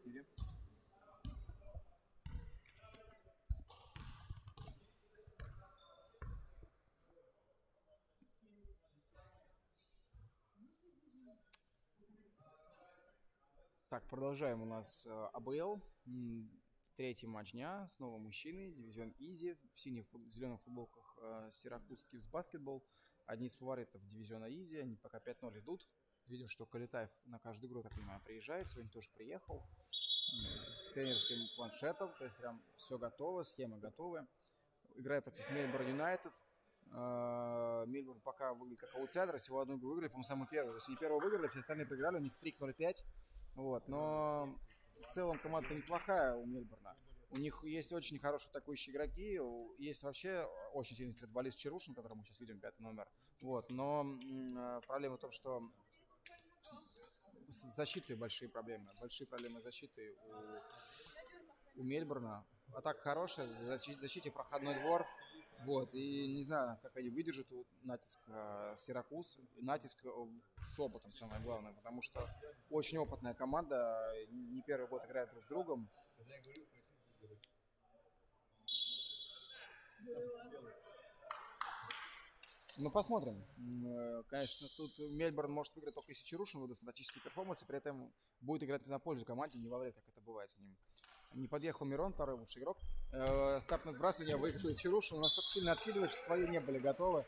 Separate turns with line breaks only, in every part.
эфире. Так, продолжаем у нас э, ВБЛ. Третий матч дня. Снова мужчины. Дивизион Easy. В синих зеленых футболках э, Сиракуз Кивс Баскетбол. Одни из фаворитов дивизиона Easy. Они пока 5-0 идут. Видим, что Калитаев на каждую игру, так понимаю, приезжает. Сегодня тоже приехал. С тренерским планшетом. То есть прям все готово, схемы готовы. Играет против Мельбурн Юнайтед. Э, Мельбурн пока выглядит как аутсайдер, всего одну игру выиграли, по-моему, самый первый. То есть они первого выиграли, все остальные проиграли, у них стрик 0-5. Вот, но в целом команда неплохая у Мельбурна. У них есть очень хорошие атакующие игроки, есть вообще очень сильный стритболист Чарушин, которого мы сейчас видим, пятый номер. Вот, но э, проблема в том, что с защитой большие проблемы. Большие проблемы защиты у, у Мельбурна. Атака хорошая, защите, защите проходной двор. Вот, и не знаю, как они выдержат натиск э, Сиракуз, натиск э, с опытом самое главное, потому что очень опытная команда, не первый год играет друг с другом. Ну, посмотрим. Э, конечно, тут Мельбурн может выиграть только если Чарушин выдаст фантастический перформанс, и при этом будет играть на пользу команде, не во вред, как это бывает с ним. Не подъехал Мирон, второй лучший игрок. Э, старт на сбрасывание выиграли Чарушу. Настолько сильно откидываешь, что свои не были готовы.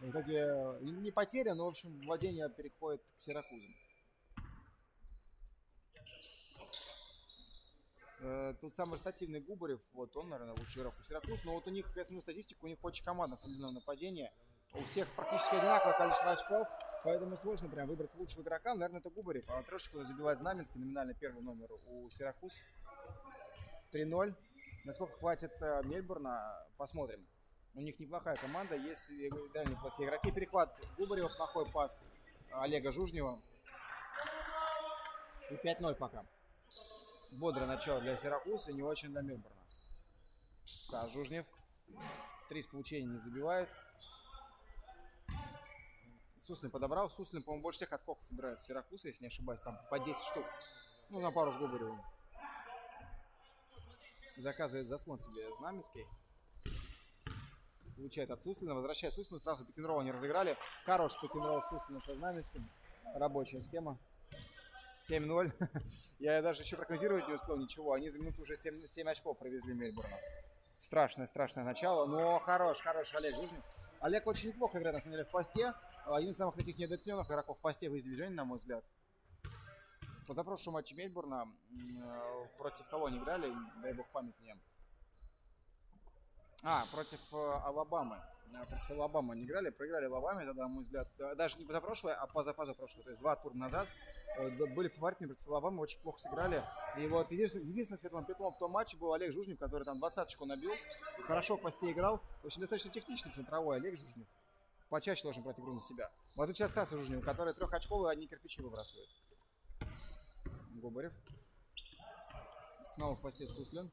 В итоге э, не потеря, но, в общем, владение переходит к Сиракузам. Тут самый стативный Губарев, вот он, наверное, лучший игрок у Сиракуз. Но вот у них, если статистику, у них очень определенное нападение. У всех практически одинаковое количество очков. Поэтому сложно прям выбрать лучшего игрока. Наверное, это Губарев. А трешечку забивает Знаменский, номинально первый номер у Сиракуз. 3-0. Насколько хватит э, Мельбурна, посмотрим. У них неплохая команда, есть да, неплохие игроки. Перехват Губарева, плохой пас Олега Жужнева. И 5-0 пока. Бодрое начало для Сиракуса, не очень для Мельбурна. Стас Жужнев. Три с получения не забивает. Суслин подобрал. Суслин, по-моему, больше всех отскоков собирает Сиракус, если не ошибаюсь. Там по 10 штук. Ну, на пару с Губаревым. Заказывает заслон себе Знаменский. Получает от Суслина. Возвращает Суслина. Сразу пикинрол не разыграли. Хороший пикинрол Суслина со Знаменским. Рабочая схема. 7-0. Я даже еще прокомментировать не успел ничего. Они за минуту уже 7, 7 очков провезли Мельбурна. Страшное, страшное начало. Но хорош, хорош Олег. Олег очень неплохо играет, на самом деле, в посте. Один из самых таких недооцененных игроков в посте в дивизионе, на мой взгляд. Позапрошлом матче Мельбурна против кого они играли, дай бог память мне. А, против э, Алабамы. Э, против Алабамы они играли, проиграли Алабаме тогда, на мой взгляд. Даже не позапрошлое, а позапозапрошлое, то есть два тура назад. Были фаворитами против Алабамы, очень плохо сыграли. И вот единственное, единственное светлым пятном в том матче был Олег Жужнев, который там 20 очко набил. Хорошо в посте играл. Очень достаточно техничный центровой Олег Жужнев. Почаще должен брать игру на себя. Вот сейчас Стас Жужнев, который трехочковый, одни кирпичи выбрасывает. Губарев. Снова в посте Суслин.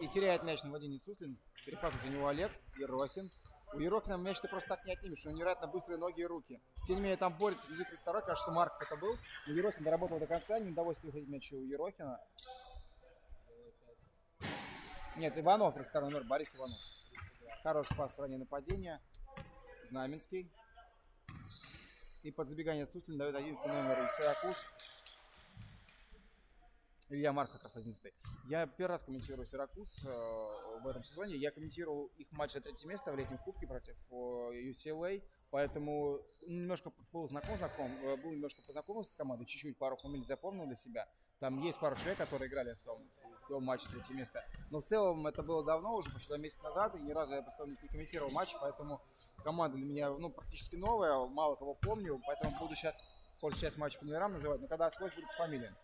И теряет мяч на владении Суслин. Перехватывает у него Олег. Ерохин. У Ерохина мяч ты просто так не отнимешь. У него невероятно быстрые ноги и руки. Тем не менее, там борется везет 32 кажется, Марк это был. Но Ерохин доработал до конца. Не удалось переходить мяч у Ерохина. Нет, Иванов, 32 номер, Борис Иванов. Хороший пас в стороне нападения. Знаменский. И под забегание Суслин дает 11 номер Сиракуз. Илья Марк как раз 11 Я первый раз комментирую Сиракуз э, в этом сезоне. Я комментировал их матч за третье место в летнем кубке против э, UCLA, поэтому немножко был знаком, знаком, э, был немножко познакомился с командой, чуть-чуть пару фамилий запомнил для себя. Там есть пару человек, которые играли в том, в том матче третье место. Но в целом это было давно, уже почти месяц назад, и ни разу я просто не комментировал матч, поэтому команда для меня ну, практически новая, мало кого помню, поэтому буду сейчас большую часть матча по номерам называть, но когда освоить будет фамилия.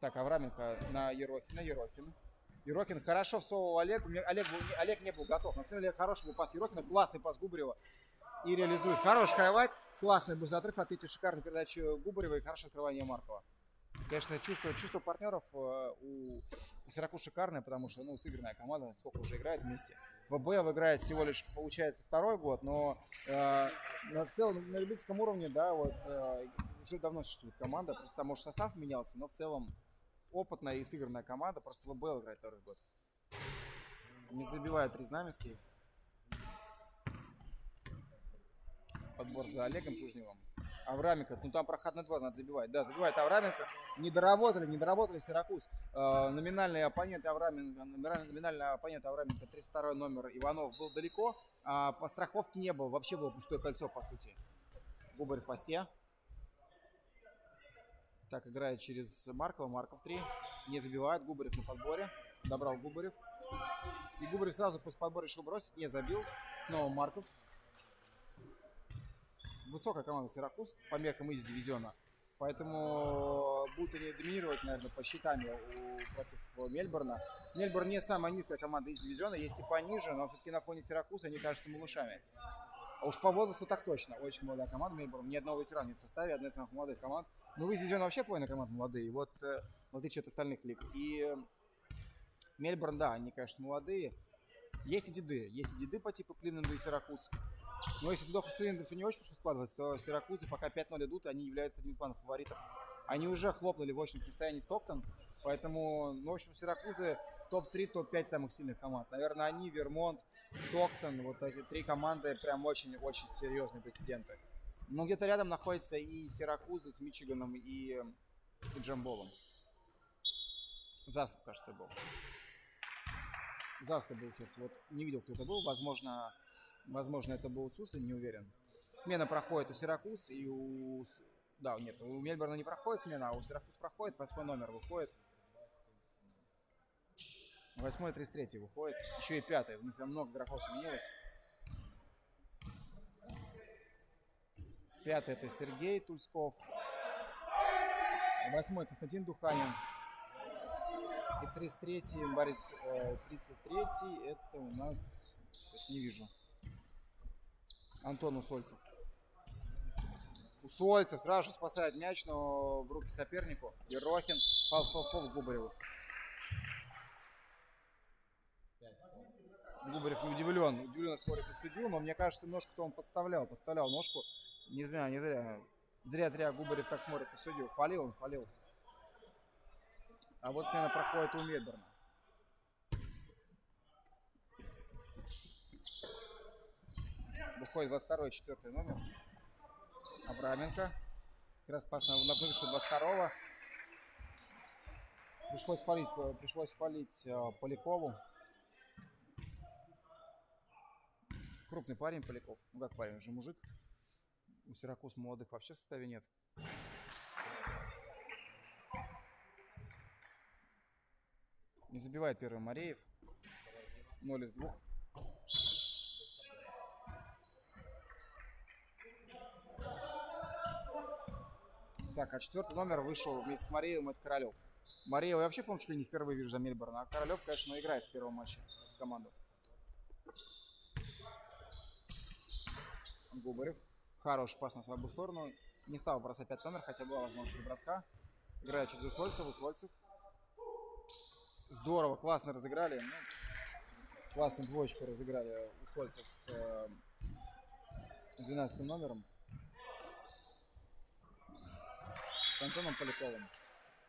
Так, Авраменко на Ерохина. Ерохин. Ерохин хорошо всовывал Олег. Олег, был, Олег не был готов. На самом деле хороший был пас Ерохина. Классный пас Губарева. И реализует. Хороший хайвайт. Классный быстрый отрыв. Ответил шикарную передачу Губарева и хорошее открывание Маркова. Конечно, чувство, чувство партнеров э, у, у Сиракуз шикарное, потому что, ну, сыгранная команда, сколько уже играет вместе. В ВБЛ играет всего лишь, получается, второй год, но, э, но целом на любительском уровне, да, вот, э, уже давно существует команда, просто может состав менялся, но в целом опытная и сыгранная команда, просто в ВБЛ играет второй год. Не забивает Резнаминский. Подбор за Олегом Жужневым. Авраменко, ну там проходной двор, надо забивать. Да, забивает Авраменко. Не доработали, не доработали Сиракуз. Э, номинальный оппонент Авраменко, номинальный оппонент Авраменко, 32 номер Иванов был далеко. А по страховке не было, вообще было пустое кольцо, по сути. Губарь в посте. Так, играет через Маркова. Марков 3. Не забивает. Губарев на подборе. Добрал Губарев. И Губарев сразу после подбора решил бросить. Не забил. Снова Марков высокая команда Сиракуз по меркам из дивизиона. Поэтому будут они доминировать, наверное, по счетами у, против Мельбурна. Мельбурн не самая низкая команда из дивизиона, есть и пониже, но все-таки на фоне Сиракуз они кажутся малышами. А уж по возрасту так точно. Очень молодая команда Мельбурн. Ни одного ветерана нет в составе, одна из самых молодых команд. Но вы из дивизиона вообще половина команд молодые. Вот э, в отличие от остальных лиг. И Мельбурн, да, они, конечно, молодые. Есть и деды. Есть и деды по типу Кливленда и Сиракуз. Но если Дудов и все не очень хорошо складывается, то Сиракузы пока 5-0 идут, они являются одним из главных фаворитов. Они уже хлопнули в очном противостоянии Стоктон, поэтому, ну, в общем, Сиракузы топ-3, топ-5 самых сильных команд. Наверное, они, Вермонт, Стоктон, вот эти три команды прям очень-очень серьезные прецеденты. Но где-то рядом находятся и Сиракузы с Мичиганом, и, и Джамболом. Заступ, кажется, был. Заступ был сейчас. Вот не видел, кто это был. Возможно, Возможно, это был Суслин, не уверен. Смена проходит у Сиракуз и у... Да, нет, у Мельбурна не проходит смена, а у Сиракуз проходит. Восьмой номер выходит. Восьмой, 33 выходит. Еще и пятый. У них там много игроков сменилось. Пятый это Сергей Тульсков. Восьмой Константин Духанин. И 33-й Борис. 33-й это у нас... Не вижу. Антон Усольцев. Усольцев сразу же спасает мяч, но в руки сопернику. Ерохин. Фал Губареву. Губарев удивлен. Удивленно смотрит на судью, но мне кажется, немножко-то он подставлял. Подставлял ножку. Не зря, не зря. Зря-зря Губарев так смотрит на судью. Фалил он, фалил. А вот смена проходит у Медберна. Выходит 22 4 номер. Абраменко. Как раз пас на, на выше 22 Пришлось фалить, пришлось фалить э, Полякову. Крупный парень Поляков. Ну как парень, уже мужик. У Сиракуз молодых вообще в составе нет. Не забивает первый Мареев. 0 из 2. Так, а четвертый номер вышел вместе с Мареевым, это Королев. Мареева я вообще, помню, что ли, не впервые вижу за Мельбурн, а Королев, конечно, играет в первом матче за команду. Губарев. Хороший пас на свою сторону. Не стал бросать пять номер, хотя была возможность броска. Играет через Усольцев. Усольцев. Здорово, классно разыграли. Ну, классную двоечку разыграли Усольцев с, э, с 12 номером. с Антоном Поляковым.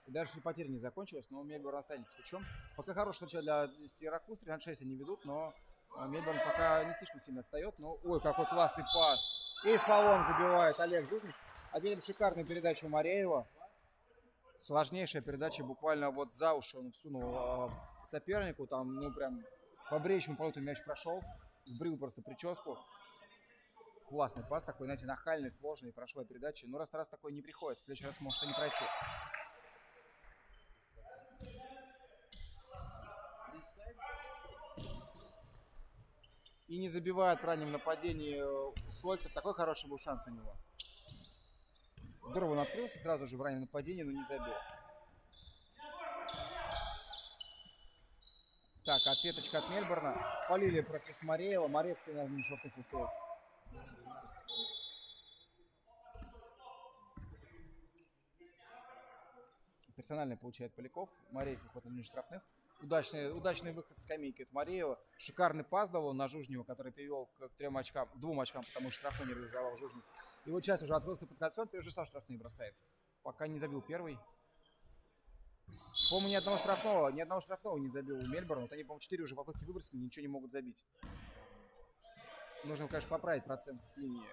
И дальше потеря не закончилась, но Мельбурн останется с мячом. Пока хорошее начало для Сиракуз, 13-6 они ведут, но а, Мельбурн пока не слишком сильно отстает. Но, ой, какой классный пас. И с фолом забивает Олег Жужник. Отметим шикарную передачу Мареева. Сложнейшая передача, буквально вот за уши он всунул э, сопернику. Там, ну, прям по бреющему полоту мяч прошел. Сбрил просто прическу. Классный пас такой, знаете, нахальный, сложный, прошлой передачи. Но раз раз такой не приходит, в следующий раз может и не пройти. И не забивает в раннем нападении Сольцев. Такой хороший был шанс у него. Здорово он открылся сразу же в раннем нападении, но не забил. Так, ответочка от Мельбурна. Полили против Мареева. Мареев, наверное, шортных выходит. Персонально получает Поляков. Мареев выход на линию штрафных. Удачный, удачный выход с скамейки от Мареева. Шикарный пас дал он на Жужнева, который привел к трем очкам, двум очкам, потому что штрафной не реализовал Жужнев. Его часть уже открылся под кольцо, теперь уже сам штрафные бросает. Пока не забил первый. По-моему, ни одного штрафного, ни одного штрафного не забил у Мельбурна. Вот они, по-моему, 4 уже попытки выбросили, ничего не могут забить. Нужно, конечно, поправить процент с линии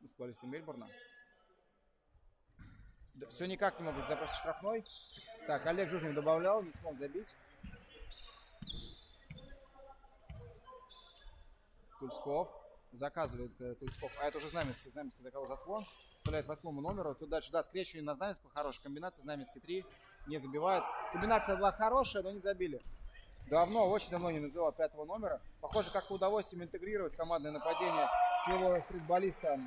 баскетболиста Мельбурна. Да, все никак не могут забросить штрафной. Так, Олег Жужнев добавлял, не смог забить. Тульсков. Заказывает э, Тульсков. А это уже Знаменский. Знаменский заказал заслон. Вставляет восьмому номеру. Тут дальше, да, скрещивание на Знаменского. Хорошая комбинация. Знаменский 3. Не забивает. Комбинация была хорошая, но не забили. Давно, очень давно не называл пятого номера. Похоже, как удовольствием интегрировать командное нападение своего стритболиста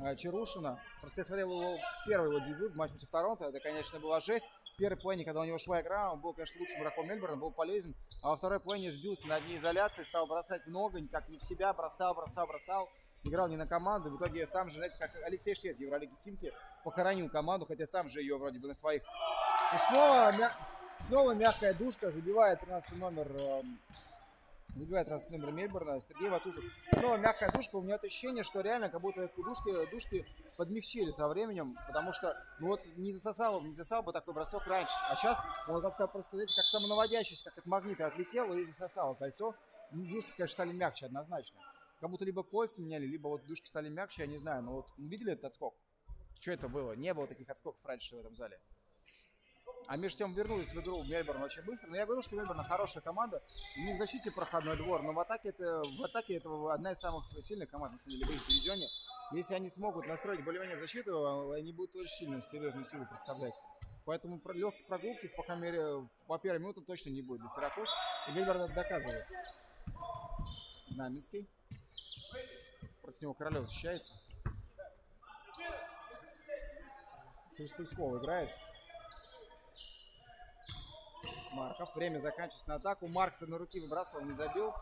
э, Чарушина. Просто я смотрел его первый его дебют, матч против Торонто. Это, конечно, была жесть. В первой плане, когда у него шла игра, он был, конечно, лучшим игроком Мельбурна, был полезен. А во второй плане сбился на одни изоляции, стал бросать много, никак не в себя, бросал, бросал, бросал. Играл не на команду. В итоге сам же, знаете, как Алексей Швед в Евролиге Химки похоронил команду, хотя сам же ее вроде бы на своих. И снова, мя... снова мягкая душка, забивает 13 номер эм, забивает раз номер Мельбурна, Сергей Ватузов. Снова мягкая душка, у меня ощущение, что реально как будто душки, душки подмягчили со временем, потому что ну вот не засосал, не засосал бы такой бросок раньше, а сейчас он как-то просто, знаете, как самонаводящийся, как от магнита отлетел и засосало кольцо. Ну, душки, конечно, стали мягче однозначно. Как будто либо кольца меняли, либо вот душки стали мягче, я не знаю, но вот видели этот отскок? Что это было? Не было таких отскоков раньше в этом зале. А между тем вернулись в игру Мельбурн очень быстро. Но я говорю, что Мельбурн хорошая команда. У них в защите проходной двор, но в атаке это, в атаке это одна из самых сильных команд на самом деле в дивизионе. Если они смогут настроить более-менее защиту, они будут очень сильную, серьезную силу представлять. Поэтому легких прогулки, по крайней мере, по первой минуте точно не будет для Сиракуз. И Мельбурн это доказывает. Знаменский. Против него Королев защищается. Тульсков играет. Марков. Время заканчивается на атаку. Марк с одной руки выбрасывал, не забил.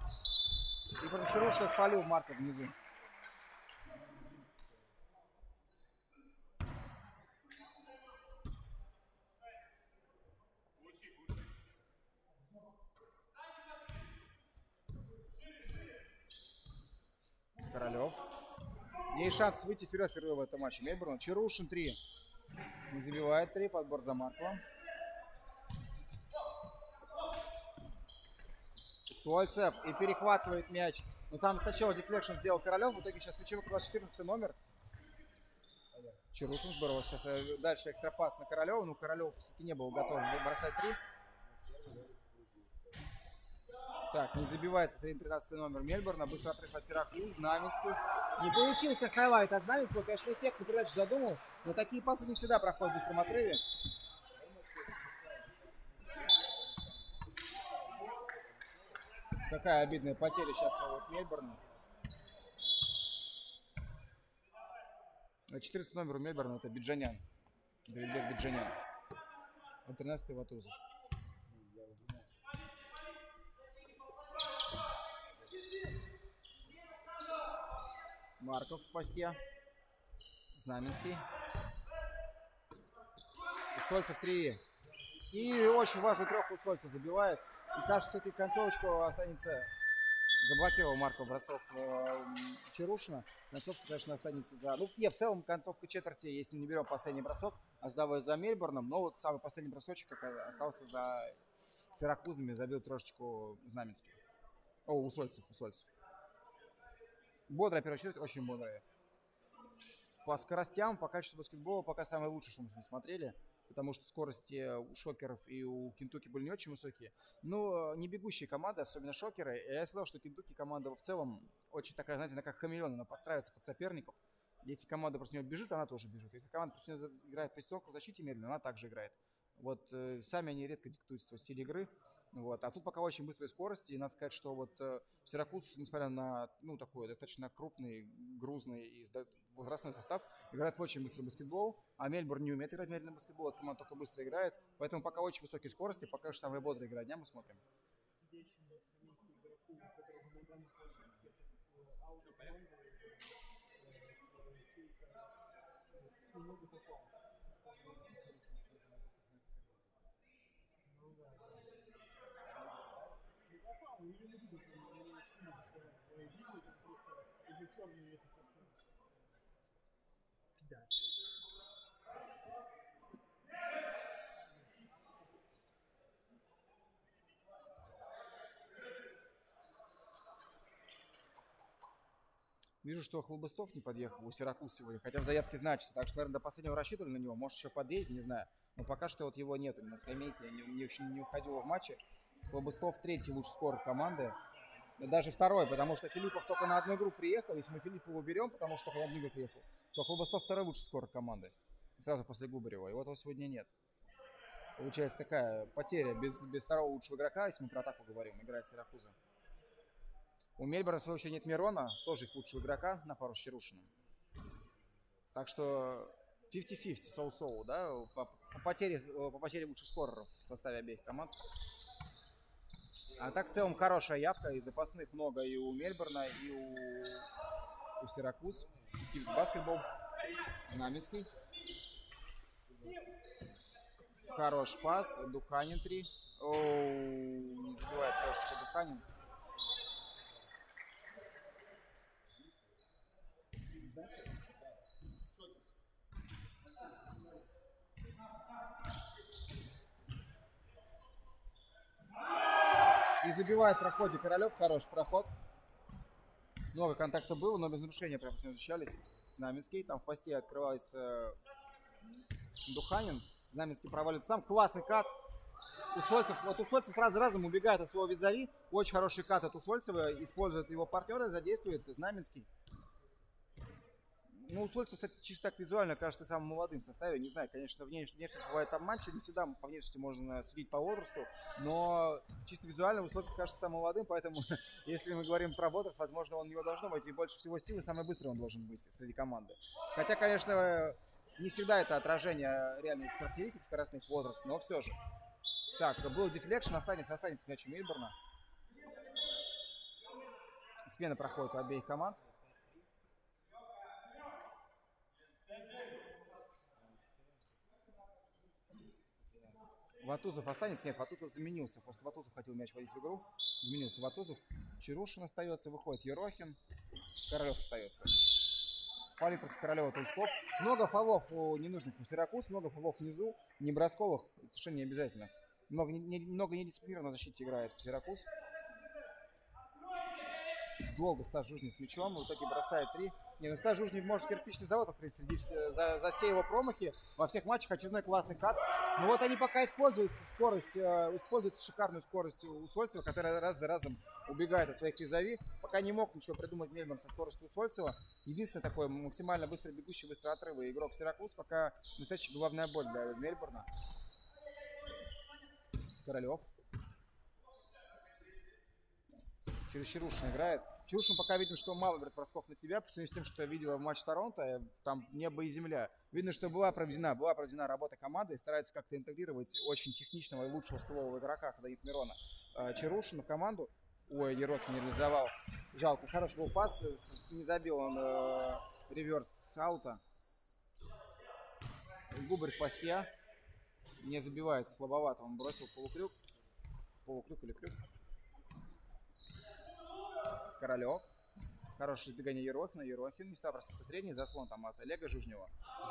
И потом Ширушка спалил Марка внизу. Королев. Есть шанс выйти вперед впервые в этом матче. Мельбурн. Чарушин 3. Не забивает 3. Подбор за Марковым. Усольцев и перехватывает мяч. Но там сначала deflection сделал Королев, в итоге сейчас ключевой класс 14 номер. Чарушин здорово. Сейчас э, дальше extra pass на Королева. Ну, Королев все-таки не был готов бросать 3. Так, не забивается 13 номер Мельбурна. Быстро отрыв от Сиракуз. Знаменский. Не получился highlight от Знаменского. Конечно, эффектную передачу задумал. Но такие пасы не всегда проходят в быстром отрыве. Какая обидная потеря сейчас от Мельбурна. 14 номер у Мельбурна это Биджанян. Давидбек Биджанян. А 13 Ватузов. Марков в посте. Знаменский. Усольцев 3. И очень важную треху Усольцев забивает. И кажется, все-таки концовочку останется... Заблокировал Марко бросок э, Чарушина. Концовка, конечно, останется за... Ну, не, в целом концовка четверти, если не берем последний бросок, а сдавая за Мельбурном. Но вот самый последний бросочек остался за Сиракузами, забил трошечку Знаменский. О, Усольцев, Усольцев. Бодрая первая четверть, очень бодрая. По скоростям, по качеству баскетбола пока самое лучшее, что мы смотрели потому что скорости у шокеров и у Кентуки были не очень высокие. Но не бегущие команды, особенно шокеры. Я сказал, что Кентуки команда в целом очень такая, знаете, она как хамелеон, она подстраивается под соперников. Если команда просто нее бежит, она тоже бежит. Если команда просто играет прессовку в защите медленно, она также играет. Вот э, сами они редко диктуют свой стиль игры. Вот. А тут пока очень быстрые скорости, и надо сказать, что вот э, Сиракуз, несмотря на ну, такой достаточно крупный, грузный и возрастной состав, играет в очень быстрый баскетбол, а Мельбурн не умеет играть медленный баскетбол, эта команда только быстро играет, поэтому пока очень высокие скорости, пока же самая бодрая игра дня, мы смотрим.
Ну да, да. Не попал, не видно, что у меня на спине, просто уже черный это
Вижу, что Хлобыстов не подъехал у Сиракуз сегодня, хотя в заявке значится, так что, наверное, до последнего рассчитывали на него, может еще подъедет, не знаю. Но пока что вот его нету на скамейке, не, не, не уходил в матче. Хлобыстов третий лучший скор команды, даже второй, потому что Филиппов только на одну игру приехал, если мы Филиппова берем, потому что на одну игру приехал, то Хлобыстов второй лучший скор команды, сразу после Губарева, и вот его сегодня нет. Получается такая потеря без, без второго лучшего игрока, если мы про атаку говорим, играет Сиракуза. У Мельборна, в свою очередь, нет Мирона, тоже их лучшего игрока на пару с Чарушиным. Так что 50-50, соу-соу, да, по, по, потере, по потере лучших скореров в составе обеих команд. А так, в целом, хорошая явка, и запасных много и у Мельборна, и у, у Сиракуз. Кипс баскетбол, Наминский. Хорош пас, Духанин 3. Оу, не забивает трошечка Духанин. И забивает в проходе Королев. Хороший проход. Много контакта было, но без нарушения прям защищались. Знаменский. Там в посте открывается Духанин. Знаменский провалит сам. Классный кат. Усольцев, вот Усольцев сразу разом убегает от своего визави. Очень хороший кат от Усольцева. Использует его партнера, задействует Знаменский. Ну, Усольцев, кстати, чисто так визуально кажется самым молодым в составе. Не знаю, конечно, внешность, внешность бывает обманчива, не всегда по внешности можно судить по возрасту, но чисто визуально Усольцев кажется самым молодым, поэтому если мы говорим про возраст, возможно, он у него должно быть, и больше всего силы, самый быстрый он должен быть среди команды. Хотя, конечно, не всегда это отражение реальных характеристик скоростных возраста, но все же. Так, был deflection, останется, останется мяч у Мельбурна. Смена проходит у обеих команд. Ватузов останется? Нет, Ватузов заменился. После Ватузов хотел мяч водить в игру. Заменился Ватузов. Чарушин остается, выходит Ерохин. Королев остается. Фалит против Королева Тульсков. Много фолов у ненужных у Сиракуз, много фолов внизу. Не бросковых, совершенно не обязательно. Много, не, много недисциплинированно на защите играет Сиракуз. Долго Стас Жужни с мячом, в итоге бросает три. Не, ну Стас Жужни может кирпичный завод открыть среди за, за все его промахи. Во всех матчах очередной классный кат. Ну вот они пока используют скорость, э, используют шикарную скорость у Сольцева, которая раз за разом убегает от своих визави. Пока не мог ничего придумать Мельборн со скоростью у Сольцева. Единственный такой максимально быстро бегущий, быстро отрывы игрок Сиракуз, пока настоящая головная боль для Мельбурна. Королев. Через Чарушин играет. Чарушин пока видим, что мало говорит бросков на тебя, по сравнению с тем, что я видел в матче Торонто, э, там небо и земля. Видно, что была проведена, была проведена работа команды и старается как-то интегрировать очень техничного и лучшего скиллового игрока, когда Давид Мирона, э, Чарушина в команду. Ой, Ерокин не реализовал. Жалко. Хороший был пас. Не забил он э, реверс с аута. Губарь в посте. Не забивает слабовато. Он бросил полукрюк. Полукрюк или крюк. Королев. Хорошее избегание Ерохина. Ерохин. Места просто со средней. Заслон там от Олега Жужнева.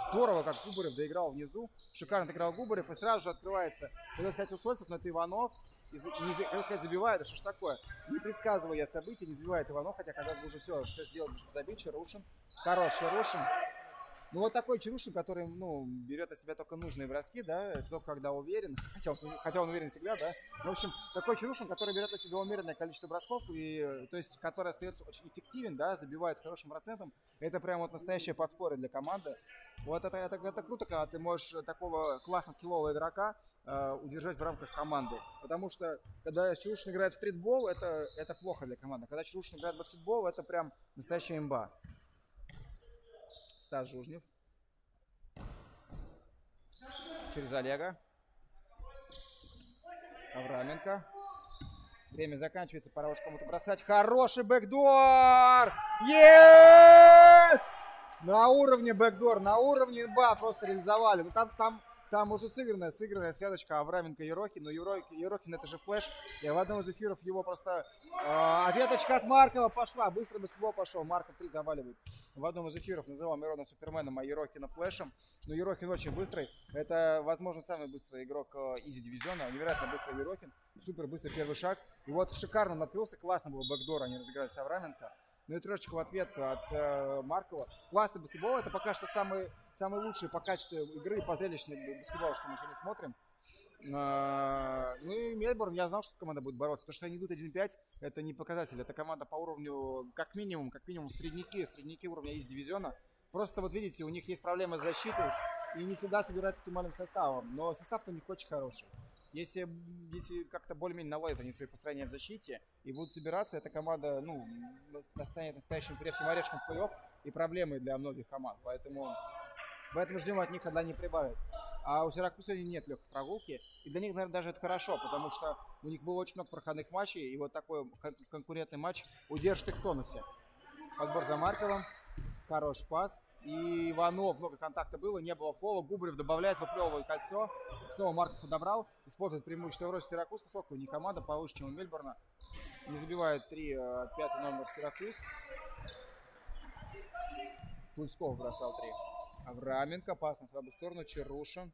Здорово, как Губарев доиграл внизу. Шикарно доиграл Губарев. И сразу же открывается, хотел сказать, Усольцев, но это Иванов. И, не, хотел сказать, забивает. Это что ж такое? Не предсказывая я события, не забивает Иванов. Хотя, казалось бы, уже все, все сделано, чтобы забить. Чарушин. Хороший Чарушин. Ну, вот такой Чарушин, который, ну, берет от себя только нужные броски, да, только когда уверен, хотя он, хотя он уверен всегда, да. Ну, в общем, такой Чарушин, который берет от себя умеренное количество бросков, и, то есть, который остается очень эффективен, да, забивает с хорошим процентом. Это прям вот настоящее подспорье для команды. Вот это, это, это круто, когда ты можешь такого классно скиллового игрока э, удержать в рамках команды. Потому что, когда Чарушин играет в стритбол, это, это плохо для команды. Когда Чарушин играет в баскетбол, это прям настоящая имба. Стас Жужнев. Через Олега. Авраменко. Время заканчивается, пора уж кому-то бросать. Хороший бэкдор! Есть! На уровне бэкдор, на уровне ба просто реализовали. Ну, там, там Там уже сыгранная, сыгранная связочка Авраменко Ерохин, но Ерохин, Ерохин это же флеш. И в одном из эфиров его просто э, ответочка от Маркова пошла. Быстро баскетбол пошел. Марков 3 заваливает. В одном из эфиров называл Мирона Суперменом, а Ерохина флешем. Но Ерохин очень быстрый. Это, возможно, самый быстрый игрок Изи дивизиона. Невероятно быстрый Ерохин. Супер быстрый первый шаг. И вот шикарно он открылся. Классно было бэкдор. Они разыграли с Авраменко. Ну и трешечка в ответ от э, Маркова. Классный баскетбол. Это пока что самый, самый лучший по качеству игры и по зрелищному баскетбол, что мы сегодня смотрим. А, ну и Мельбурн, я знал, что команда будет бороться. То, что они идут 1-5, это не показатель. Это команда по уровню, как минимум, как минимум, средники, средники уровня из дивизиона. Просто вот видите, у них есть проблемы с защитой и не всегда собирают оптимальным составом. Но состав-то у них очень хороший. Если, если как-то более-менее наладят они свои построения в защите и будут собираться, эта команда, ну, станет настоящим крепким орешком в плей-офф и проблемой для многих команд. Поэтому, поэтому ждем от них, когда они прибавят. А у Сиракуса нет легкой прогулки. И для них, наверное, даже это хорошо, потому что у них было очень много проходных матчей, и вот такой конкурентный матч удержит их в тонусе. Подбор за Марковым. Хороший пас. И Иванов, много контакта было, не было фола. Губрев добавляет, выплевывает кольцо. Снова Марков подобрал. Использует преимущество в росте Сиракуз. Высокую не команда, повыше, чем у Мельбурна. Не забивает 3, э, пятый номер Сиракуз. Пульсков бросал 3. Авраменко, опасно в слабую сторону. Чарушин.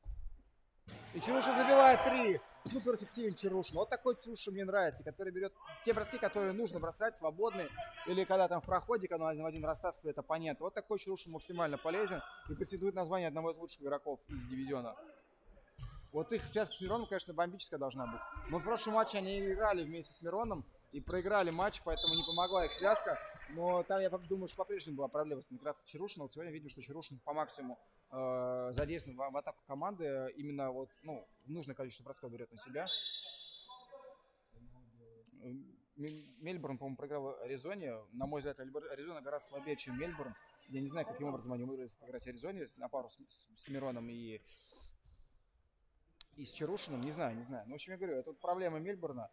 И Чарушин забивает 3. Супер эффективен Чарушин. Вот такой Чарушин мне нравится, который берет те броски, которые нужно бросать, свободные. Или когда там в проходе, когда он один в один растаскивает оппонента. Вот такой Чарушин максимально полезен и претендует на звание одного из лучших игроков из дивизиона. Вот их связка с Мироном, конечно, бомбическая должна быть. Но в прошлом матче они играли вместе с Мироном и проиграли матч, поэтому не помогла их связка. Но там, я думаю, что по-прежнему была проблема с интеграцией Чарушина. Вот сегодня видим, что Чарушин по максимуму э, задействован в, в атаку команды. Именно вот, ну, нужное количество бросков берет на себя. Мельбурн, по-моему, проиграл Аризоне. На мой взгляд, Аризона гораздо слабее, чем Мельбурн. Я не знаю, каким образом они умудрились играть Аризоне на пару с, с, с Мироном и, и с Чарушиным. Не знаю, не знаю. Но, в общем, я говорю, это вот проблема Мельбурна.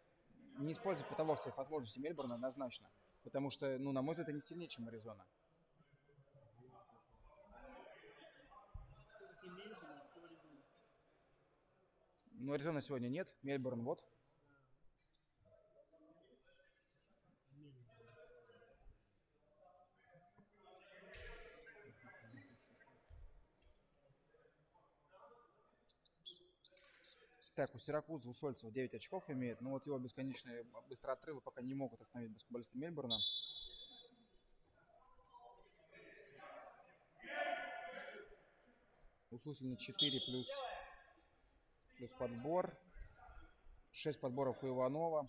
Не использовать потолок своих возможностей Мельбурна однозначно. Потому что, ну, на мой взгляд, это не сильнее, чем Аризона. Ну, Аризона сегодня нет. Мельбурн вот. Так, у Сиракуза, у Сольцева 9 очков имеет, но вот его бесконечные быстрые отрывы пока не могут остановить баскетболисты Мельбурна. У Суслина 4 плюс, плюс подбор. 6 подборов у Иванова.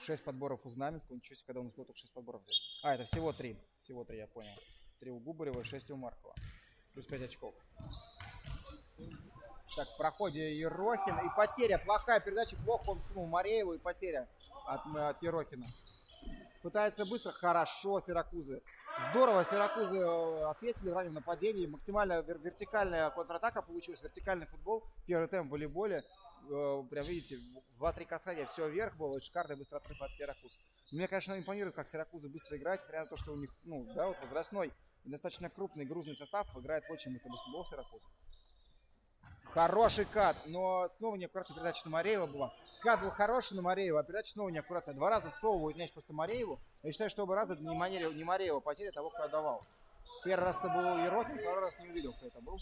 6 подборов у Знаменского. Ничего себе, когда он успел только 6 подборов взять. А, это всего 3. Всего 3, я понял. 3 у Губарева, 6 у Маркова. Плюс 5 очков. Так, в проходе Ерохин. И потеря. Плохая передача. Плохо он сунул Марееву. И потеря от, от Ерохина. Пытается быстро. Хорошо, Сиракузы. Здорово, Сиракузы э, ответили в раннем нападении. Максимально вер вертикальная контратака получилась. Вертикальный футбол. Первый темп в волейболе. Э, прям видите, в 2-3 касания все вверх было. Шикарный быстрый отрыв от Сиракуз. Мне, конечно, импонирует, как Сиракузы быстро играть. Несмотря на то, что у них, ну, да, вот возрастной и достаточно крупный грузный состав. Играет очень быстрый баскетбол Сиракуз. Хороший кат, но снова неаккуратная передача на Мареева была. Кат был хороший на Мареева, а передача снова неаккуратная. Два раза всовывают мяч просто Марееву. Я считаю, что оба раза не Мареева, не Мареева потеря того, кто отдавал. Первый раз это был Ерокин, второй раз не увидел, кто это был.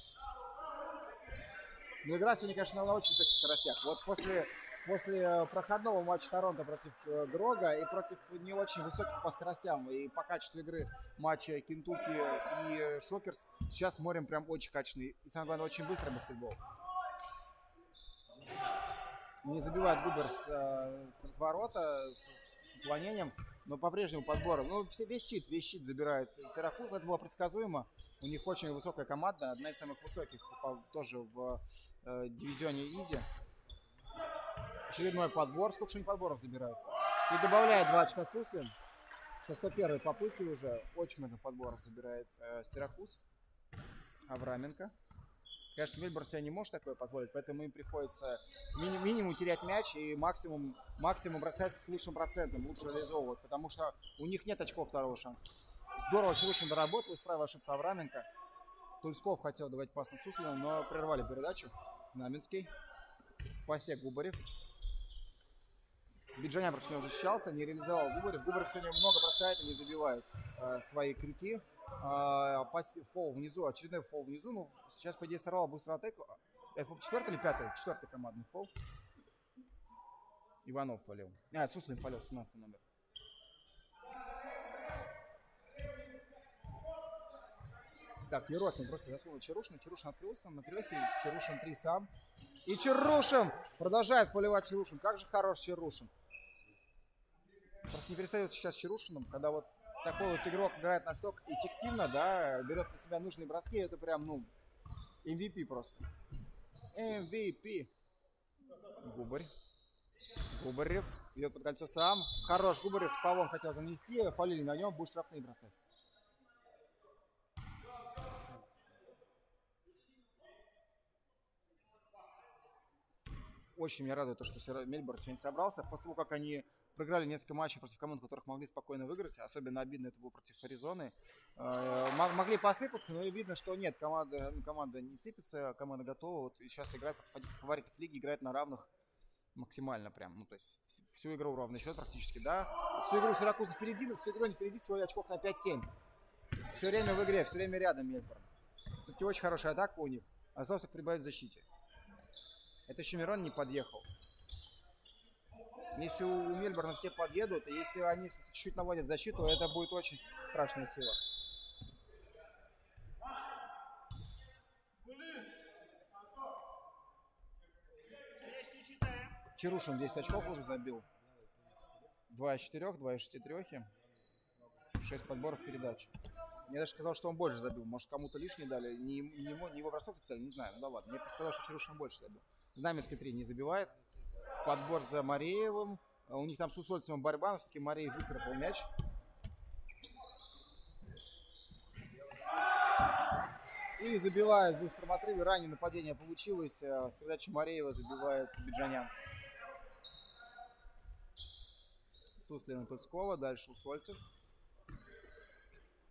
Но игра сегодня, конечно, на очень высоких скоростях. Вот после, после э, проходного матча Торонто против э, Грога и против не очень высоких по скоростям и по качеству игры матча Кентукки и Шокерс, сейчас смотрим прям очень качественный и, самое главное, очень быстрый баскетбол не забивает Губарев с, э, с разворота, с, с уклонением, но по-прежнему подбором. Ну, все, весь щит, весь щит забирает Сиракуз. Это было предсказуемо. У них очень высокая команда, одна из самых высоких тоже в э, дивизионе Easy. Очередной подбор. Сколько же они подборов забирают? И добавляет 2 очка Суслин. Со 101 попытки уже очень много подборов забирает э, Сиракуз. Авраменко. Конечно, Мельбурн себе не может такое позволить, поэтому им приходится мини минимум терять мяч и максимум, максимум бросать с лучшим процентом, лучше реализовывать, потому что у них нет очков второго шанса. Здорово Чарушин доработал, исправил ошибку Авраменко. Тульсков хотел давать пас на Суслина, но прервали передачу. Знаменский. В посте Губарев. Биджанян против него защищался, не реализовал Губарев. Губарев сегодня много бросает и не забивает э, свои крюки. Э, фол внизу, очередной фол внизу. Ну, сейчас, по идее, сорвал быструю атаку. Это четвертый или пятый? Четвертый командный фол. Иванов фалил. А, Суслин фалил, 17 номер. Так, Ерохин просто засунул Чарушина. Чарушин открылся на трехе. Чарушин три сам. И Чарушин продолжает поливать Чарушин. Как же хорош Чарушин. Не перестает сейчас Чарушиным, когда вот такой вот игрок играет настолько эффективно, да, берет на себя нужные броски, это прям, ну, MVP просто. MVP. Губарь. Губарев идет под кольцо сам. Хорош, Губарев с фолом хотел занести, фалили на нем, будет штрафные бросать. Очень меня радует то, что Мельбурн сегодня собрался. После того, как они проиграли несколько матчей против команд, которых могли спокойно выиграть, особенно обидно это было против Аризоны, э, могли посыпаться, но видно, что нет, команда, ну, команда не сыпется, команда готова. Вот и сейчас играет против одних фаворитов лиги, играет на равных максимально прям. Ну, то есть всю игру ровный счет практически, да. Всю игру Сиракуза впереди, но всю игру не впереди, свой очков на 5-7. Все время в игре, все время рядом Мельбурн. Все-таки очень хорошая атака у них. Осталось прибавить в защите. Это еще Мирон не подъехал. Если у Мельбурна все подъедут, и если они чуть-чуть наводят защиту, это будет очень страшная сила. Чарушин 10 очков уже забил. 2 из 4, 2 из 6 трехи. 6 подборов передач. Мне даже сказал, что он больше забил. Может, кому-то лишний дали. Не, не, ему, не его бросок записали, не знаю. Ну да ладно. Мне сказал, что Чарушин больше забил. Знаменский 3 не забивает. Подбор за Мареевым. А у них там с Усольцевым борьба, но все-таки Мареев выцарапал мяч. И забивает в быстром отрыве. Ранее нападение получилось. С передачи Мареева забивает Биджанян. Суслина Тульского. Дальше Усольцев.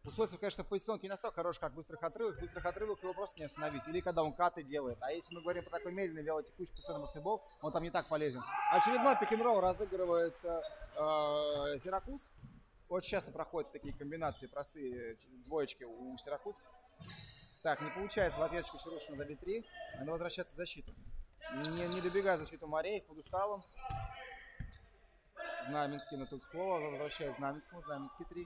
Усольцев, конечно, в позиционке не настолько хорош, как в быстрых отрывах. В быстрых отрывах его просто не остановить. Или когда он каты делает. А если мы говорим про такой медленный, вялотекущий позиционный баскетбол, он там не так полезен. Очередной пик-н-ролл разыгрывает э, э, Сиракуз. Очень часто проходят такие комбинации, простые двоечки у Сиракуз. Так, не получается в ответочку Чарушина забить 3. Надо возвращаться в защиту. Не, не добегает защиту Мореев под усталом. Знаменский на Тульского. Возвращает Знаменскому. Знаменский 3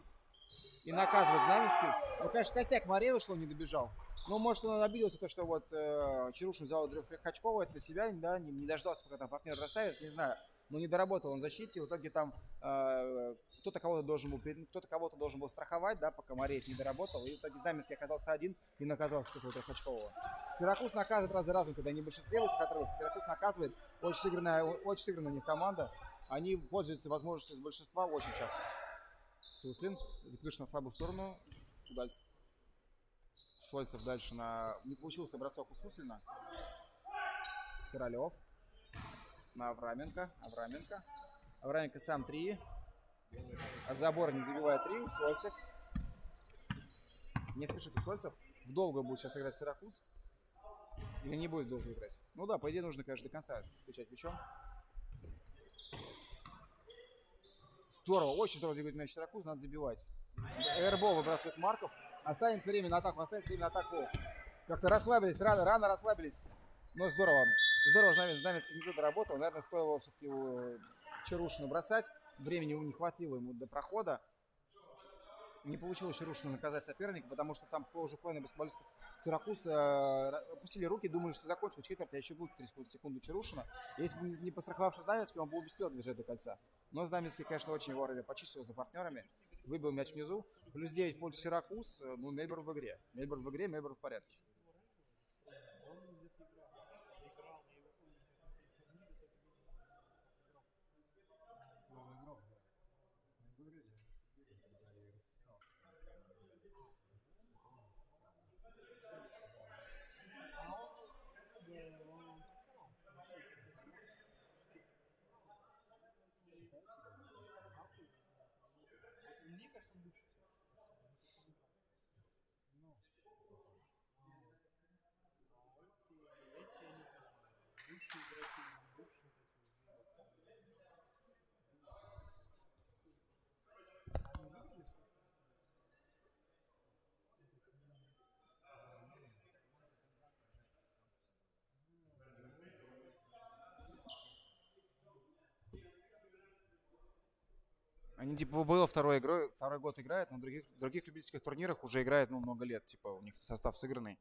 и наказывать Знаменский. Ну, конечно, косяк Мария что не добежал. Ну, может, он обиделся, то, что вот э, Чарушин взял Хачкова это себя, да, не, не дождался, пока там партнер расставится, не знаю. Но не доработал он в защите, в итоге там э, кто-то кого-то должен был, кто-то кого-то должен был страховать, да, пока Мареев не доработал. И в итоге Знаменский оказался один и наказал какого-то Хачкового. Сиракус наказывает раз за разом, когда они большинстве в этих отрывах. Сиракус наказывает, очень сыгранная, очень сыгранная у них команда. Они пользуются возможностью большинства очень часто. Суслин. Закидыш на слабую сторону. Удальцев. Шольцев дальше на... Не получился бросок у Суслина. Королев. На Авраменко. Авраменко. Авраменко сам три. От забора не забивает три. Сольцев. Не спешит Сольцев. В долго будет сейчас играть Сиракуз. Или не будет долго играть? Ну да, по идее нужно, конечно, до конца встречать мячом. Здорово, очень здорово двигает мяч Сиракуз, надо забивать. РБО выбрасывает Марков. Останется время на атаку, останется время на атаку. Как-то расслабились, рано, рано расслабились. Но здорово. Здорово Знаменский внизу доработал. Наверное, стоило все-таки Чарушина бросать. Времени не хватило ему до прохода. Не получилось Чарушина наказать соперника, потому что там позже половина баскетболистов Сиракуз э, опустили руки, думали, что закончил четверть, а еще будет 30 секунды Чарушина. Если бы не постраховавший Знаменский, он бы успел движение до кольца. Но Знаменский, конечно, очень вовремя почистил за партнерами, выбил мяч внизу. Плюс 9 в пользу Сиракуз, э, ну, Мельбурн в игре. Мельбурн в игре, Мельбурн в порядке. Они типа было второй игрой, второй год играют, в других, других любительских турнирах уже играют ну, много лет, типа у них состав сыгранный.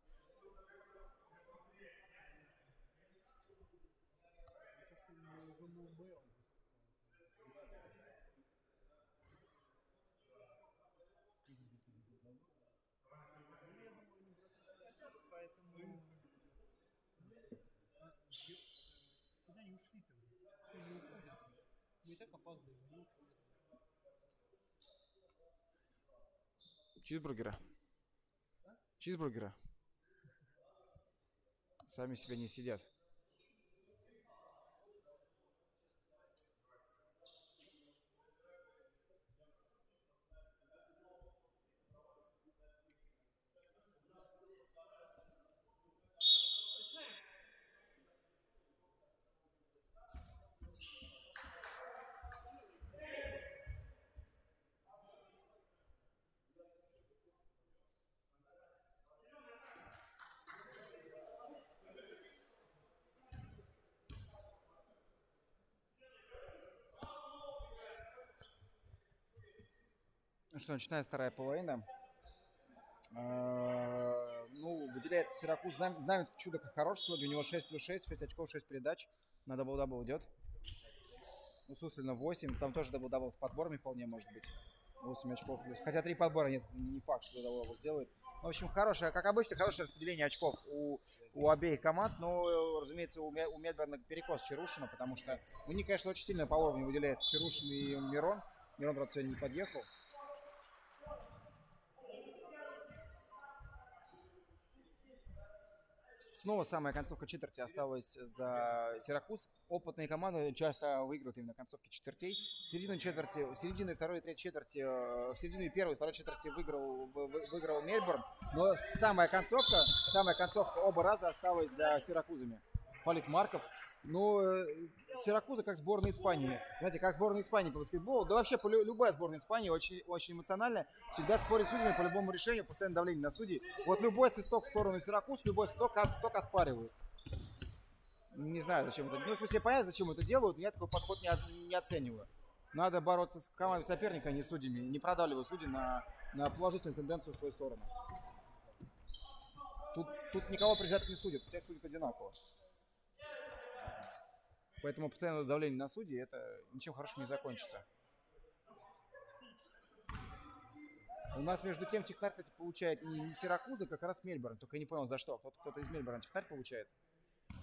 Чизбургера. Чизбургера. Сами себя не сидят. Что, начинается вторая половина. А, ну, выделяется Сиракуз. Знаменский чудо как хорош сегодня. У него 6 плюс 6, 6 очков, 6 передач. На дабл-дабл идет. У Суслина 8. Там тоже дабл-дабл с подборами вполне может быть. 8 очков плюс. Хотя 3 подбора нет, не факт, что дабл-дабл сделает. В общем, хорошее, как обычно, хорошее распределение очков у, у обеих команд. Но, разумеется, у, у Мельбурна перекос Чарушина, потому что у них, конечно, очень сильно по уровню выделяется Чарушин и Мирон. Мирон, правда, сегодня не подъехал. Снова самая концовка четверти осталась за Сиракуз. Опытные команды часто выигрывают именно концовки четвертей. В середину четверти, в середину второй и третьей четверти, э, в середину первой и второй четверти выиграл, выиграл Мельбурн. Но самая концовка, самая концовка оба раза осталась за Сиракузами. Фалит Марков ну, э, Сиракуза как сборная Испании. Знаете, как сборная Испании по баскетболу. Да вообще любая сборная Испании очень, очень эмоциональная. Всегда спорит с судьями по любому решению, постоянно давление на судей. Вот любой свисток в сторону Сиракуз, любой свисток, каждый свисток оспаривают. Не знаю, зачем это. Ну, в смысле, понятно, зачем это делают, но я такой подход не, не оцениваю. Надо бороться с командой соперника, а не судьями. Не продавливать судей на, на положительную тенденцию в свою сторону. Тут, тут никого призят не судят, всех судят одинаково. Поэтому постоянное давление на судьи, это ничем хорошим не закончится. У нас между тем технарь, кстати, получает не, не Сиракуза, как раз Мельбурн. Только я не понял, за что. Кто-то, кто из Мельбурна технарь получает.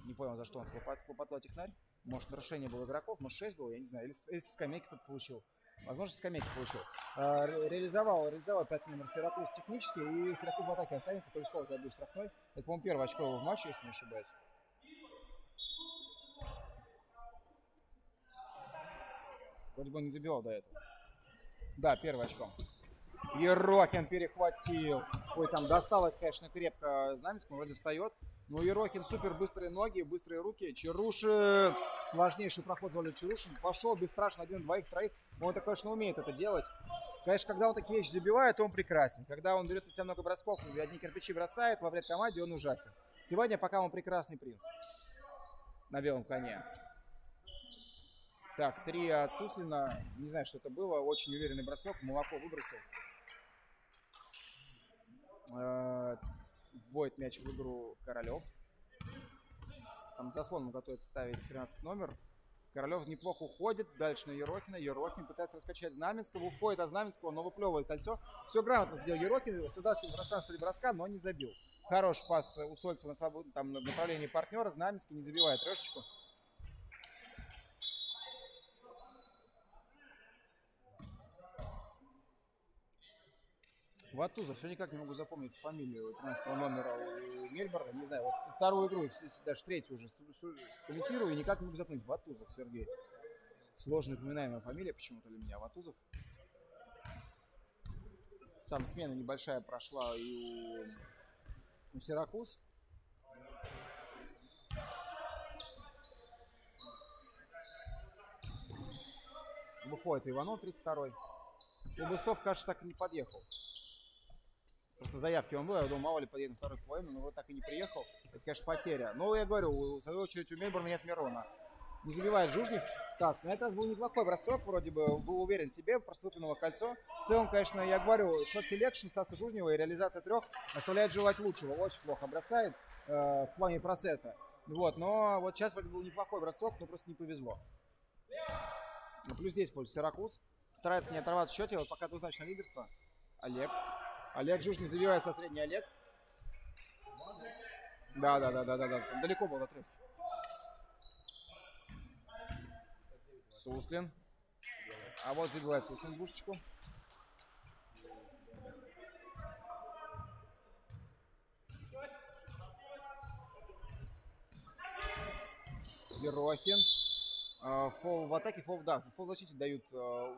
Не понял, за что он хлопотал технарь. Может, нарушение было игроков, может, 6 было, я не знаю. Или, или скамейки кто-то получил. Возможно, скамейки получил. А, реализовал, реализовал 5 номер Сиракуз технически, и Сиракуз в атаке останется. Тульсков забил штрафной. Это, по-моему, первый очко в матче, если не ошибаюсь. Вроде бы он не забивал до этого. Да, первый очко. Ерохин перехватил. Ой, там досталось, конечно, крепко Знаменскому. Вроде встает. Но Ерохин супер быстрые ноги, быстрые руки. Чарушин. Сложнейший проход звали Чарушин. Пошел бесстрашно один, двоих, троих. Он так, конечно, умеет это делать. Конечно, когда он такие вещи забивает, он прекрасен. Когда он берет на себя много бросков, одни кирпичи бросает, во вред команде он ужасен. Сегодня пока он прекрасный принц. На белом коне. Так, три от Суслина. Не знаю, что это было. Очень уверенный бросок. Молоко выбросил. Э, вводит мяч в игру Королев. Там заслоном готовится ставить 13 номер. Королев неплохо уходит. Дальше на Ерохина. Ерохин пытается раскачать Знаменского. Уходит от Знаменского, но выплевывает кольцо. Все грамотно сделал Ерохин. Создал себе пространство для броска, но не забил. Хороший пас у Сольцева на, свобод... там, на направлении партнера. Знаменский не забивает трешечку. Ватузов, все никак не могу запомнить фамилию 13 номера у Мельборна. Не знаю, вот вторую игру, даже третью уже комментирую и никак не могу запомнить. Ватузов Сергей. Сложно упоминаемая фамилия почему-то для меня. Ватузов. Там смена небольшая прошла и у, у Сиракуз. Выходит Иванов 32-й. Убыстов, кажется, так и не подъехал. Просто заявки он был, я думал, мало ли подъедет на вторую половину, но вот так и не приехал. Это, конечно, потеря. Но я говорю, в свою очередь у Мельбурна нет Мирона. Не забивает Жужнев, Стас, на этот раз был неплохой бросок, вроде бы был уверен в себе, просто выпрыгнуло кольцо. В целом, конечно, я говорю, shot selection Стаса Журнева и реализация трех оставляет желать лучшего. Очень плохо бросает э, в плане процента. Вот, но вот сейчас вроде был неплохой бросок, но просто не повезло. Ну, плюс здесь пользуется Сиракуз. Старается не оторваться в счете, вот пока двузначное лидерство. Олег. Олег Жужный забивает со средней Олег. Да, да, да, да, да, да. Далеко был отрыв. Суслин. А вот забивает Суслин бушечку. Ерохин. А, фол в атаке, фол да. Фол в защите дают. А,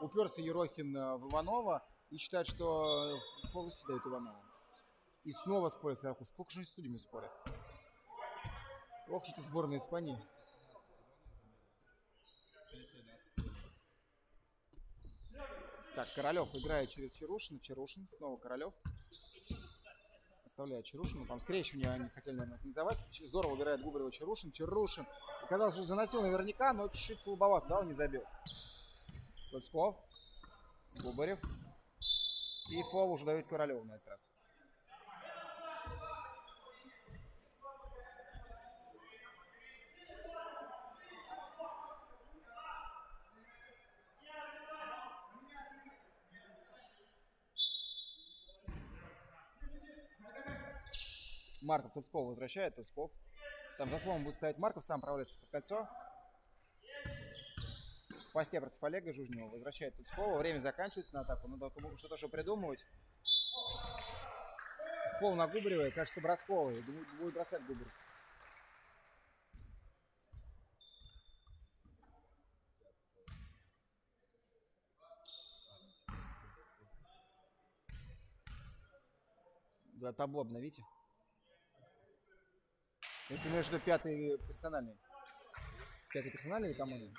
уперся Ерохин а, в Иванова и считает, что фол защите дают Иванова. И снова спорят Сиракуз. Сколько же они с судьями спорят? Ох, что сборная Испании. Так, Королев играет через Чарушина. Чарушин, снова Королев. Оставляет Чарушина. Там скрещивание они хотели, наверное, организовать. Здорово убирает Губарева Чарушин. Чарушин. Казалось, что заносил наверняка, но чуть-чуть слабовато, да, он не забил. Кольцков. Губарев. И фол уже дают Королеву на этот раз. Марков Тусков возвращает, Тусков. Там за словом будет стоять Марков, сам провалится под кольцо. Посте против Олега Жужнева возвращает Тускова. Время заканчивается на атаку. Надо что-то уже придумывать. Фол на Губаревой. Кажется, бросковый. Будет бросать Губарев. Да, табло обновите. Это между пятый персональный. Пятый персональный или командный?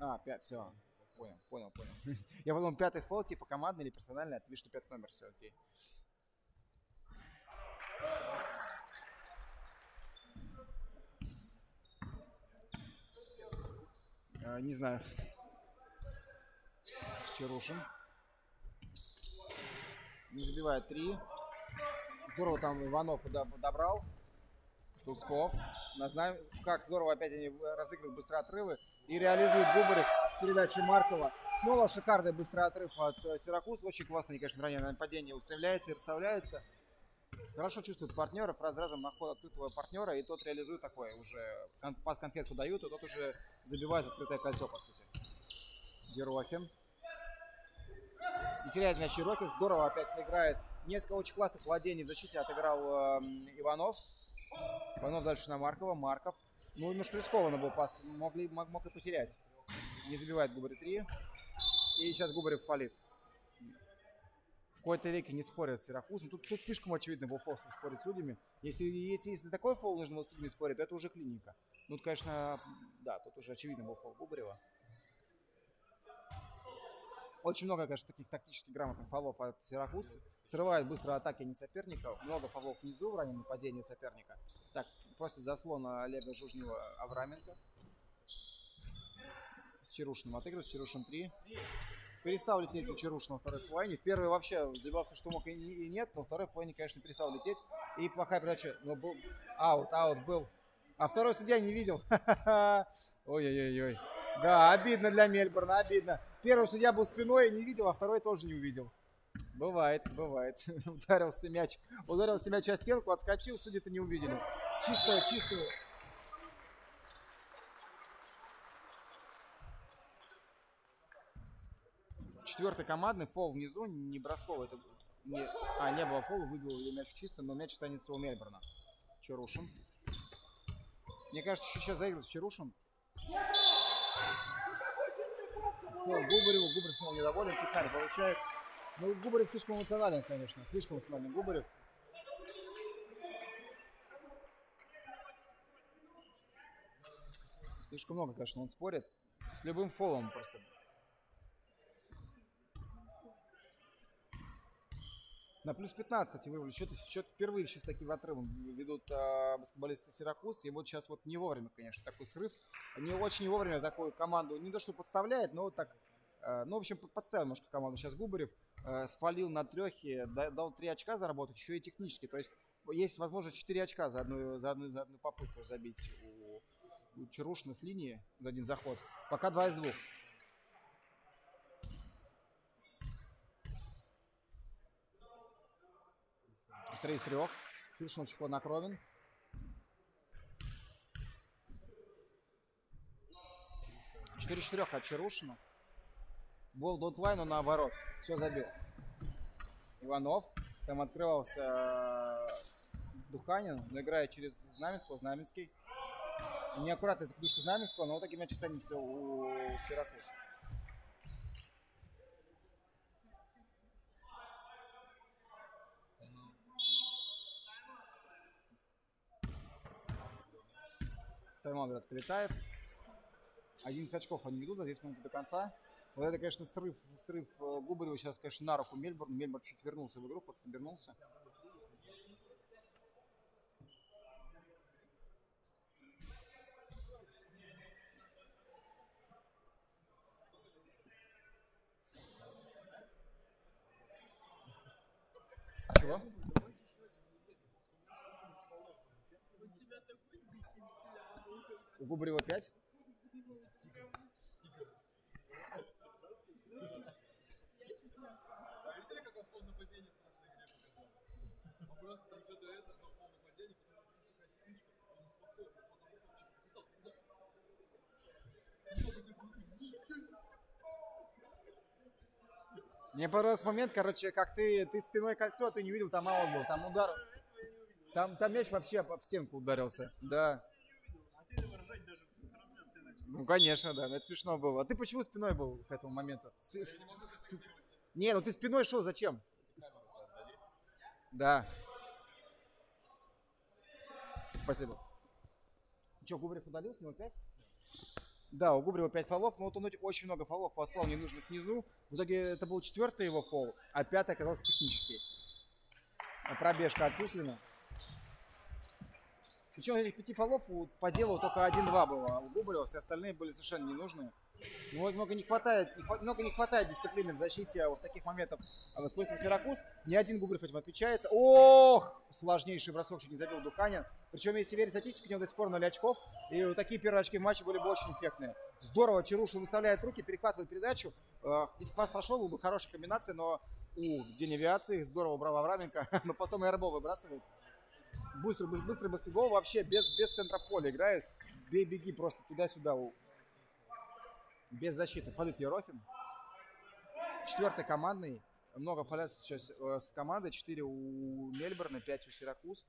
А, пять, все. Понял, понял, понял. Я подумал, пятый фол, типа командный или персональный, а ты что пятый номер, все, окей. А, не знаю. Чарушин. Не забивает три. Здорово там Иванов подобрал. Тусков. Знаем, как здорово опять они разыгрывают быстрые отрывы и реализуют Губарев с передачей Маркова. Снова шикарный быстрый отрыв от э, Сиракуз. Очень классно они, конечно, ранее на нападение устремляется и расставляется. Хорошо чувствует партнеров, раз разом находят открытого партнера, и тот реализует такое уже. Пас конфетку дают, и тот уже забивает открытое кольцо, по сути. Герохин. И теряет мяч Ерохин. Здорово опять сыграет. Несколько очень классных владений в защите отыграл э, Иванов. Иванов дальше на Маркова. Марков. Ну, немножко рискованно был пас. Могли, мог, мог и потерять. Не забивает Губарев 3. И сейчас Губарев фалит. В какой-то веке не спорят с Сиракузом. Тут, тут слишком очевидно был фол, чтобы спорить с судьями. Если, если, если такой фол нужно было судьями спорить, то это уже клиника. Ну, конечно, да, тут уже очевидно был фол Губарева. Очень много, конечно, таких тактически грамотных фолов от Сиракуз. Срывает быстро атаки не соперника. Много фолов внизу в раннем нападении соперника. Так, просит заслона Олега Жужнева Авраменко. С Чарушиным отыгрывает. С Чарушин 3. Перестал лететь у Чарушина во второй половине. В первой вообще забивался, что мог и нет. Во второй половине, конечно, перестал лететь. И плохая передача. Но был аут, аут был. А второй судья не видел. Ой-ой-ой. Да, обидно для Мельбурна, обидно. Первый судья был спиной и не видел, а второй тоже не увидел. Бывает, бывает. Ударился мяч. Ударился мяч о стенку, отскочил, судьи-то не увидели. Чистую, чистую. Четвертый командный, фол внизу, не бросковый. Это не... А, не было фола, выбил мяч чисто, но мяч останется у Мельбурна. Чарушин. Мне кажется, сейчас заиграл с Чарушин. Губареву. Губарев снова недоволен. Технарь получает. Ну, Губарев слишком эмоционален, конечно. Слишком эмоциональный Губарев. Слишком много, конечно, он спорит. С любым фолом просто. На плюс 15, кстати, вырвали. Счет, счет впервые сейчас таким отрывом ведут а, баскетболисты Сиракуз. И вот сейчас вот не вовремя, конечно, такой срыв. Не очень вовремя такую команду, не то что подставляет, но вот так, а, ну, в общем, подставил немножко команду сейчас Губарев. А, свалил на трехе, дал 3 очка заработать, еще и технически. То есть есть возможность 4 очка за одну, за одну, за одну попытку забить Чарушина с линии за один заход. Пока 2 из 2. Три из трех. Чарушин очень хладнокровен. Четыре четырех от Чарушина. Бол Донтлайн, но наоборот. Все забил. Иванов. Там открывался э, Духанин, но играет через Знаменского. Знаменский. Неаккуратная закидушка Знаменского, но вот таким мяч останется у Сиракуз. Таймаут от Калитаев. 11 очков они ведут, за 10 минут до конца. Вот это, конечно, срыв, срыв э, Губарева сейчас, конечно, на руку Мельбурн. Мельбурн чуть вернулся в игру, подсобернулся. Чего? У Губарева 5?
просто там что-то это, но пол нападения, потом какая-то стычка, он успокоил, потом вышел, что написал,
Мне понравился момент, короче, как ты, ты спиной кольцо, а ты не видел, там аут был, там удар. Там, там мяч вообще об стенку ударился. Да. Ну, конечно, да, это смешно было. А ты почему спиной был к этому моменту? Спи... Не, ну ты спиной шел, зачем? Да. Спасибо. Че, Губрев удалился? У него 5? Да, у Губрева 5 фолов, но вот он очень много фолов подклал ненужных внизу. В итоге это был четвертый его фол, а пятый оказался технический. Пробежка от Суслина. Причем этих пяти фолов по делу только 1-2 было, а у Губарева все остальные были совершенно ненужные. Ну, много не хватает, много не хватает дисциплины в защите а в таких моментах. А воспользовался Сиракуз, ни один Губрев этим отмечается. Ох, сложнейший бросок чуть не забил Духанин. Причем, если верить статистике, у него до сих пор 0 очков. И вот такие первые очки в матче были бы очень эффектные. Здорово, Чарушин выставляет руки, перехватывает передачу. Если пас прошел, был бы хорошая комбинация, но у День авиации здорово брал Авраменко, но потом и РБО выбрасывает. Быстрый, быстрый баскетбол вообще без, без центра поля играет. Бей, беги просто туда-сюда. Без защиты. Фалит Ерохин. Четвертый командный. Много фалят сейчас э, с командой. Четыре у Мельбурна, пять у Сиракуз.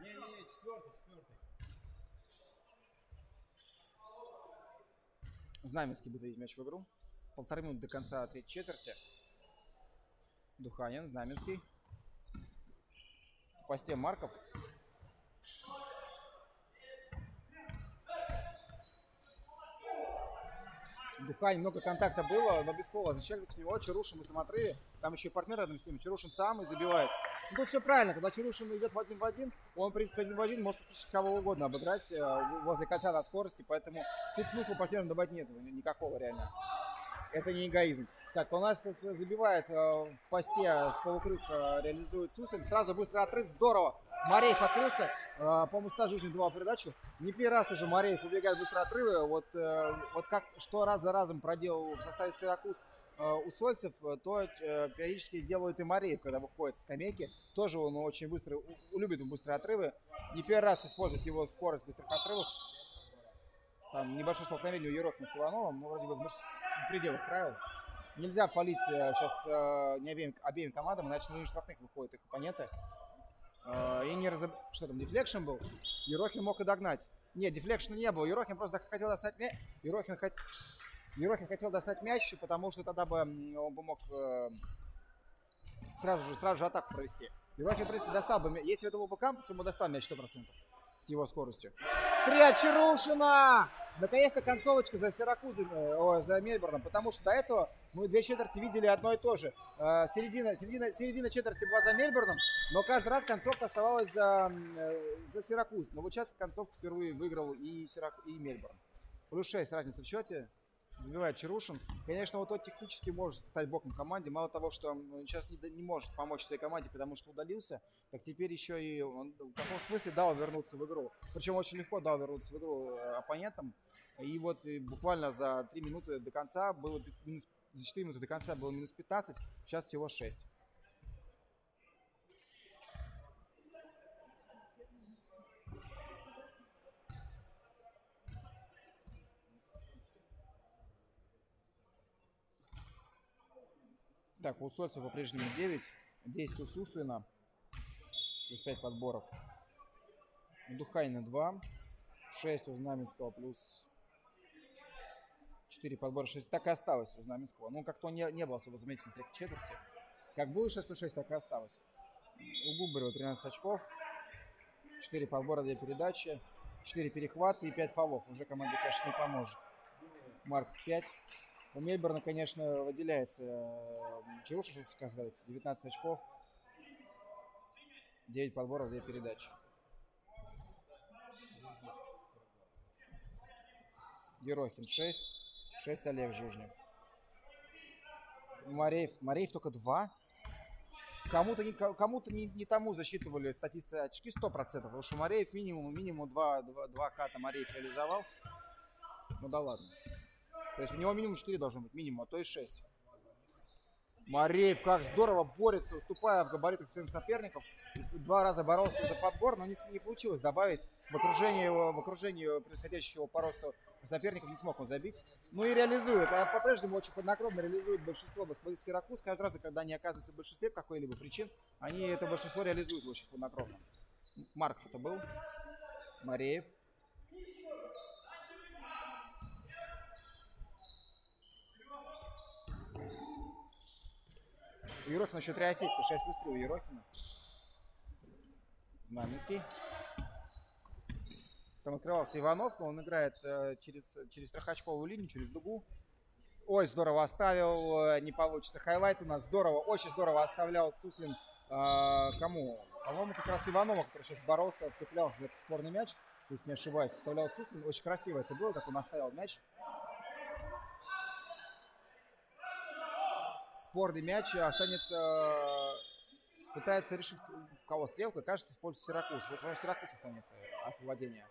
Не-не-не, четвертый, четвертый.
Знаменский будет видеть мяч в игру. Полторы минуты до конца третьей четверти. Духанин, Знаменский. В посте Марков. Духань, много контакта было, но без пола. Зачем с него Чарушин в этом отрыве. Там еще и партнер рядом с ним. Чарушин сам и забивает. Ну, тут все правильно. Когда Чарушин идет в один в один, он, в принципе, один в один может практически кого угодно обыграть э, возле кольца на скорости. Поэтому тут смысла партнерам добавить нет никакого реально. Это не эгоизм. Так, у нас забивает э, в посте в полукрюк, реализует Суслин. Сразу быстрый отрыв, здорово. Мареев открылся. Э, по-моему, Стас Жужин давал передачу. Не первый раз уже Мареев убегает быстро отрывы. Вот, э, вот как что раз за разом проделал в составе Сиракуз э, у Сольцев, то периодически делает и Мареев, когда выходит с скамейки. Тоже он очень быстро, любит быстрые отрывы. Не первый раз использует его скорость быстрых отрывов. Там небольшое столкновение у Ерохина с Ивановым, но вроде бы в пределах правил. Нельзя фолить сейчас не обеим, обеим командам, иначе на штрафных выходят их оппоненты. А, и не разоб... Что там, deflection был? Ерохин мог и догнать. Нет, deflection а не было. Ерохин просто хотел достать мяч. Ерохин, хот... Ерохин хотел достать мяч, потому что тогда бы он бы мог э... сразу же, сразу же атаку провести. Ерохин, в принципе, достал бы Если это был бы кампус, он бы достал мяч 100%. С его скоростью. Три от Чарушина! Наконец-то концовочка за Сиракузом, э, за Мельбурном, потому что до этого мы две четверти видели одно и то же. Э, середина, середина, середина четверти была за Мельбурном, но каждый раз концовка оставалась за, э, за Сиракуз. Но вот сейчас концовку впервые выиграл и, Сирак, и Мельбурн. Плюс 6 разница в счете забивает Чарушин. Конечно, вот тот технически может стать боком команде. Мало того, что он сейчас не, не может помочь своей команде, потому что удалился, так теперь еще и он в каком смысле дал вернуться в игру. Причем очень легко дал вернуться в игру э, оппонентам. И вот и буквально за 3 минуты до конца было минус, за 4 минуты до конца было минус 15, сейчас всего 6. Так, у Сольца по-прежнему 9. 10 у Суслина. Плюс 5 подборов. У Духайна 2. 6 у Знаменского плюс 4 подбора 6. Так и осталось у Знаменского. Ну, как-то он не, не был особо заметен в четверти. Как было 6 плюс 6, так и осталось. У Губарева 13 очков. 4 подбора для передачи. 4 перехвата и 5 фолов. Уже команде, конечно, не поможет. Марк 5. У Мельбурна, конечно, выделяется чтобы сказать, 19 очков, 9 подборов, 2 передачи. Ерохин 6, 6 Олег Жужнев. Мареев, Мареев только 2. Кому-то не, кому-то не, не тому засчитывали статисты очки 100%, потому что Мареев минимум, минимум 2, 2, 2 ката Мареев реализовал. Ну да ладно. То есть у него минимум 4 должно быть, минимум, а то и 6. Мареев как здорово борется, уступая в габаритах своим соперникам. Два раза боролся за подбор, но не, не получилось добавить. В окружении, в окружении происходящих его по росту соперников не смог он забить. Ну и реализует. А по-прежнему очень хладнокровно реализует большинство Сиракуз. Каждый раз, когда они оказываются в большинстве какой-либо причин, они это большинство реализуют очень хладнокровно. Марков это был. Мареев. У Ерохина еще 3 ассиста, 6 плюс 3 у Ерохина. Знаменский. Там открывался Иванов, но он играет э, через, через трехочковую линию, через дугу. Ой, здорово оставил, э, не получится. Highlight у нас здорово, очень здорово оставлял Суслин. Э, кому? По-моему, как раз Иванова, который сейчас боролся, цеплялся за этот спорный мяч, если не ошибаюсь, оставлял Суслин. Очень красиво это было, как он оставил мяч. Спорный мяч останется... Пытается решить, в кого стрелка, кажется, использует Сиракус. Вот Сиракус останется от владения.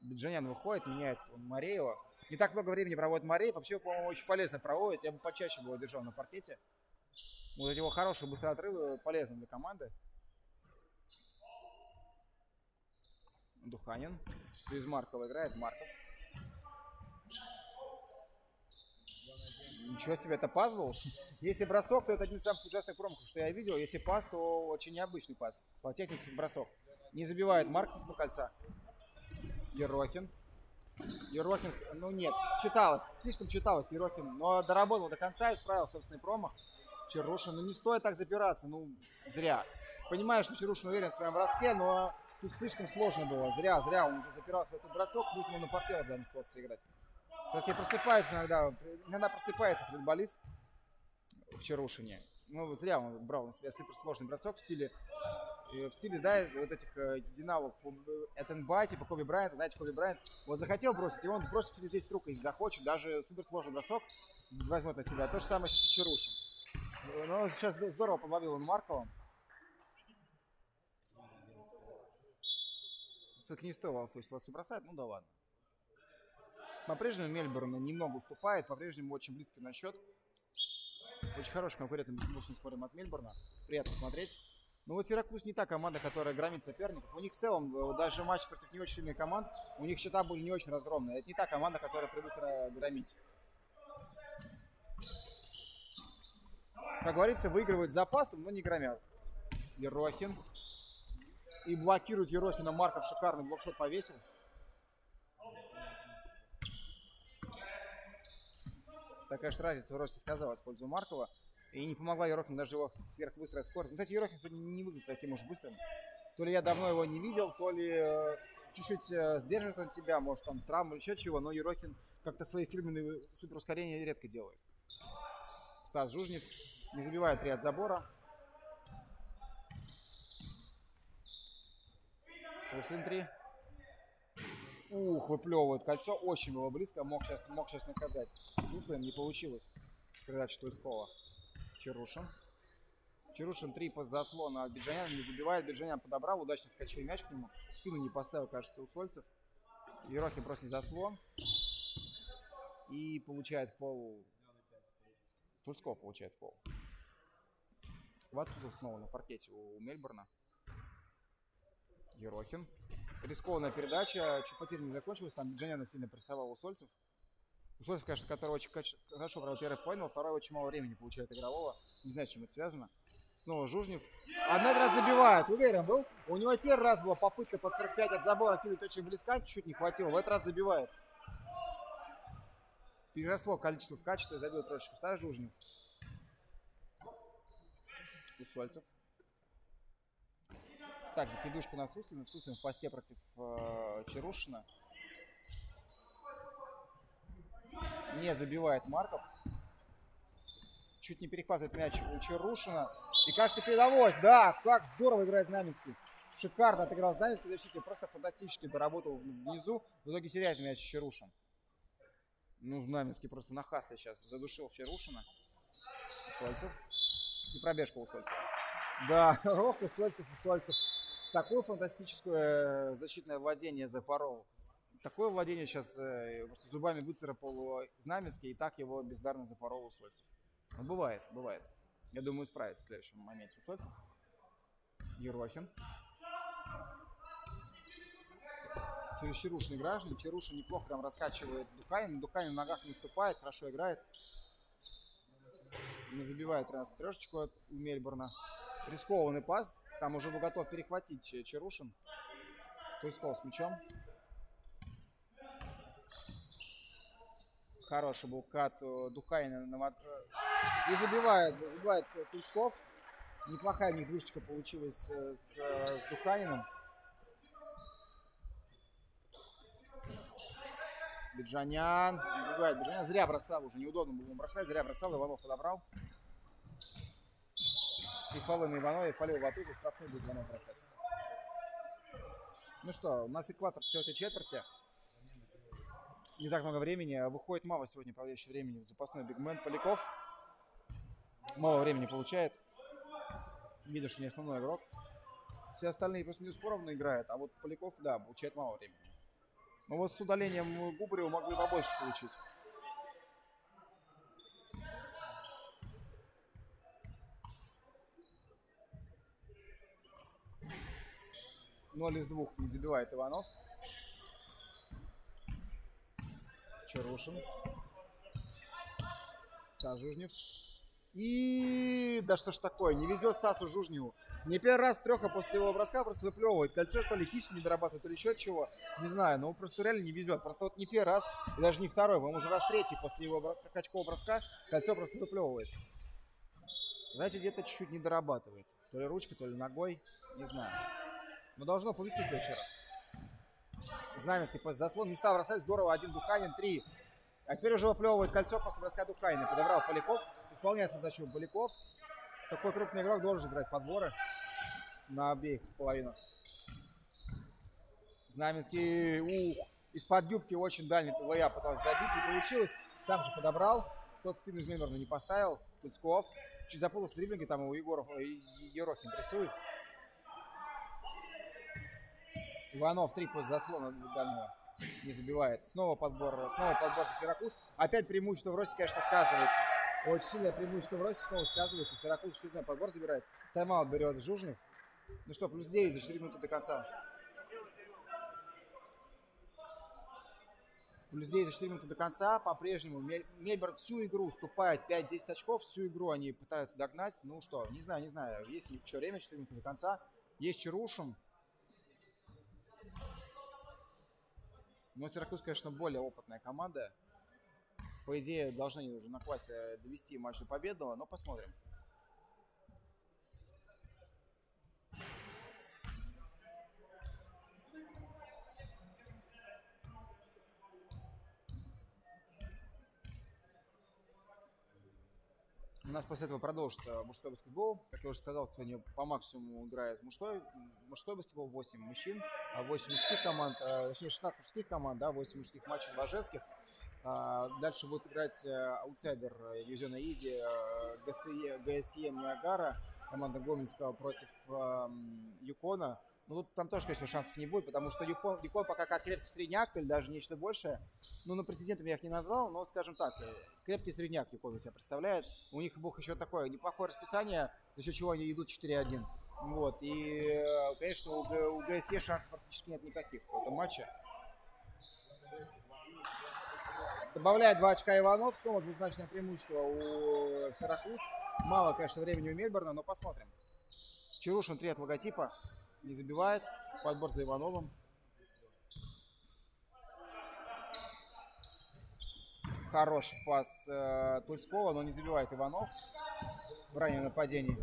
Беджанян выходит, меняет Мареева. Не так много времени проводит Мареев. Вообще, по-моему, очень полезно проводит. Я бы почаще его держал на паркете. Вот эти его хорошие быстрые отрывы полезны для команды. Духанин. Без Маркова играет. Марков. Ничего себе, это пас был? Если бросок, то это один из самых ужасных промахов, что я видел. Если пас, то очень необычный пас. По технике бросок. Не забивает Марков с кольца. Ерохин. Ерохин, ну нет, читалось, слишком читалось Ерохин, но доработал до конца, исправил собственный промах. Чарушин, ну не стоит так запираться, ну зря. Понимаешь, что Чарушин уверен в своем броске, но тут слишком сложно было. Зря, зря он уже запирался в этот бросок, нужно на партнера в данной ситуации играть. Как и просыпается иногда, иногда просыпается футболист в Чарушине. Ну, зря он брал на себя суперсложный бросок в стиле э, в стиле, да, вот этих э, динамов Этенбай, типа Коби Брайант, знаете, Коби Брайант, вот захотел бросить, и он бросит через 10 рук, если захочет, даже суперсложный бросок возьмет на себя. То же самое сейчас и Чарушин. Но сейчас здорово подловил он Маркова. Все-таки в случае бросать, ну да ладно. По-прежнему Мельбурн немного уступает, по-прежнему очень близкий на счет. Очень хороший конкурентный мощный спорим от Мельбурна. Приятно смотреть. Но вот Сиракуз не та команда, которая громит соперников. У них в целом, э, даже матч против не очень сильных команд, у них счета были не очень разгромные. Это не та команда, которая привыкла громить. Как говорится, выигрывают запасом, но не громят. Ерохин. И блокирует Ерохина Марков. Шикарный блокшот повесил. Такая же разница в росте сказалась в пользу Маркова. И не помогла Ерохину даже его сверхбыстрая скорость. Ну, кстати, Ерохин сегодня не выглядит таким уж быстрым. То ли я давно его не видел, то ли э, чуть-чуть э, сдерживает он себя, может там травма или еще чего, но Ерохин как-то свои фирменные суперускорения редко делает. Стас Жужнев не забивает от забора. Суслин 3. Ух, выплевывает кольцо. Очень было близко. Мог сейчас, мог сейчас наказать. Суслин не получилось. Передача Тульского. Чарушин. Чарушин 3 по заслону от Биджаняна не забивает. Биджанян подобрал, удачно скачал мяч к нему. Спину не поставил, кажется, у Сольцев. Ерохин просит заслон. И получает фол. Тульского получает фол. Ватузов снова на паркете у Мельбурна. Ерохин. Рискованная передача. Чупатир не закончилась. Там Джаняна сильно прессовал у Сольцев. У Сольцев, конечно, который очень хорошо провел первый половину, второй очень мало времени получает игрового. Не знаю, с чем это связано. Снова Жужнев. Один раз забивает. Уверен был. У него первый раз была попытка под 45 от забора кинуть очень близко. Чуть-чуть не хватило. В этот раз забивает. Переросло количество в качестве. Забил трошечку Саш Жужнев. Усольцев. Так, закидушка на Суслина. Суслин в посте против э, Чарушина. Не забивает Марков. Чуть не перехватывает мяч у Чарушина. И кажется, передовой. Да, как здорово играет Знаменский. Шикарно отыграл Знаменский в защите. Просто фантастически доработал внизу. В итоге теряет мяч Чарушин. Ну, Знаменский просто на хасте сейчас задушил Чарушина. Сольцев. И пробежка у Сольцева. Да, Рох у Сольцев, у Сольцев. Такое фантастическое защитное владение запорол. Такое владение сейчас э, зубами выцарапал Знаменский, и так его бездарно запорол у Сольцев. Ну, бывает, бывает. Я думаю, справится в следующем моменте у Сольцев. Ерохин. Через Чарушин граждан. Чарушин неплохо там раскачивает Дуканин. Дуканин в ногах не уступает, хорошо играет. Не забивает 13 трешечку от Мельбурна. Рискованный пас. Там уже был готов перехватить Чарушин. Тульсков с мячом. Хороший был кат Духайна на И забивает, забивает Тульсков. Неплохая у них двушечка получилась с, с Духаниным. Биджанян. Не Биджанян. Зря бросал уже. Неудобно было ему бросать. Зря бросал. Иванов подобрал. И фолы на Иванова, и фолил Ватузу. Штрафную будет Иванов бросать. Ну что, у нас экватор в четвертой четверти. Не так много времени. Выходит мало сегодня управляющий времени в запасной бигмен Поляков. Мало времени получает. Что не основной игрок. Все остальные плюс-минус поровну играют, а вот Поляков, да, получает мало времени. Но вот с удалением Губарева могли побольше получить. Ноль из двух не забивает Иванов. Чарушин. Стас Жужнев. И... Да что ж такое, не везет Стасу Жужневу. Не первый раз треха после его броска просто выплевывает. Кольцо то ли кисть не дорабатывает, то ли еще чего. Не знаю, но просто реально не везет. Просто вот не первый раз, и даже не второй, по-моему, уже раз третий после его качкового броска кольцо просто выплевывает. Знаете, где-то чуть-чуть не дорабатывает. То ли ручкой, то ли ногой, не знаю. Но должно повести в следующий раз. Знаменский после заслон не стал бросать. Здорово, один Духанин, три. А теперь уже выплевывает кольцо после броска Духанина. Подобрал Поляков. Исполняет задачу Поляков. Такой крупный игрок должен играть подборы на обеих половинах. Знаменский, ух, из-под юбки очень дальний ПВЯ пытался забить, не получилось. Сам же подобрал. Тот спину из Меймерна не поставил. Куцков. Чуть запутался в дриблинге, там его Егоров, Ерохин прессует. Иванов три после заслона дальнего не забивает. Снова подбор, снова подбор за Сиракуз. Опять преимущество в росте, конечно, сказывается. Очень сильное преимущество в росте снова сказывается. Сиракуз очередной подбор забирает. Тайм-аут берет Жужнев. Ну что, плюс 9 за 4 минуты до конца. Плюс 9 за 4 минуты до конца. По-прежнему Мельберн всю игру уступает 5-10 очков. Всю игру они пытаются догнать. Ну что, не знаю, не знаю. Есть еще время, 4 минуты до конца. Есть Чарушин. Но Сиракуз, конечно, более опытная команда. По идее, должны уже на классе довести матч до победного, но посмотрим. Нас после этого продолжится мужской баскетбол. Как я уже сказал, сегодня по максимуму играет мужской, мужской баскетбол, 8 мужчин, 8 мужских команд, а, точнее 16 мужских команд, да, 8 мужских матчей, 2 женских. А, Дальше будет играть э, аутсайдер э, дивизиона Easy, э, ГСЕ, ГСЕ Ниагара, команда Гомельского против эм, Юкона. Ну, тут там тоже, конечно, шансов не будет, потому что Юкон, Юкон пока как крепкий средняк или даже нечто большее. Ну, на претендентами я их не назвал, но, скажем так, э, крепкий средняк Юкон себя представляет. У них бог еще такое неплохое расписание, за счет чего они идут 4-1. Вот, и, э, конечно, у, у ГСЕ шансов практически нет никаких в этом матче. Добавляет 2 очка Иванов, снова двузначное преимущество у Сиракуз. Мало, конечно, времени у Мельбурна, но посмотрим. Чарушин 3 от логотипа, не забивает, подбор за Ивановым. Хороший пас э, Тульского, но не забивает Иванов в раннем нападении.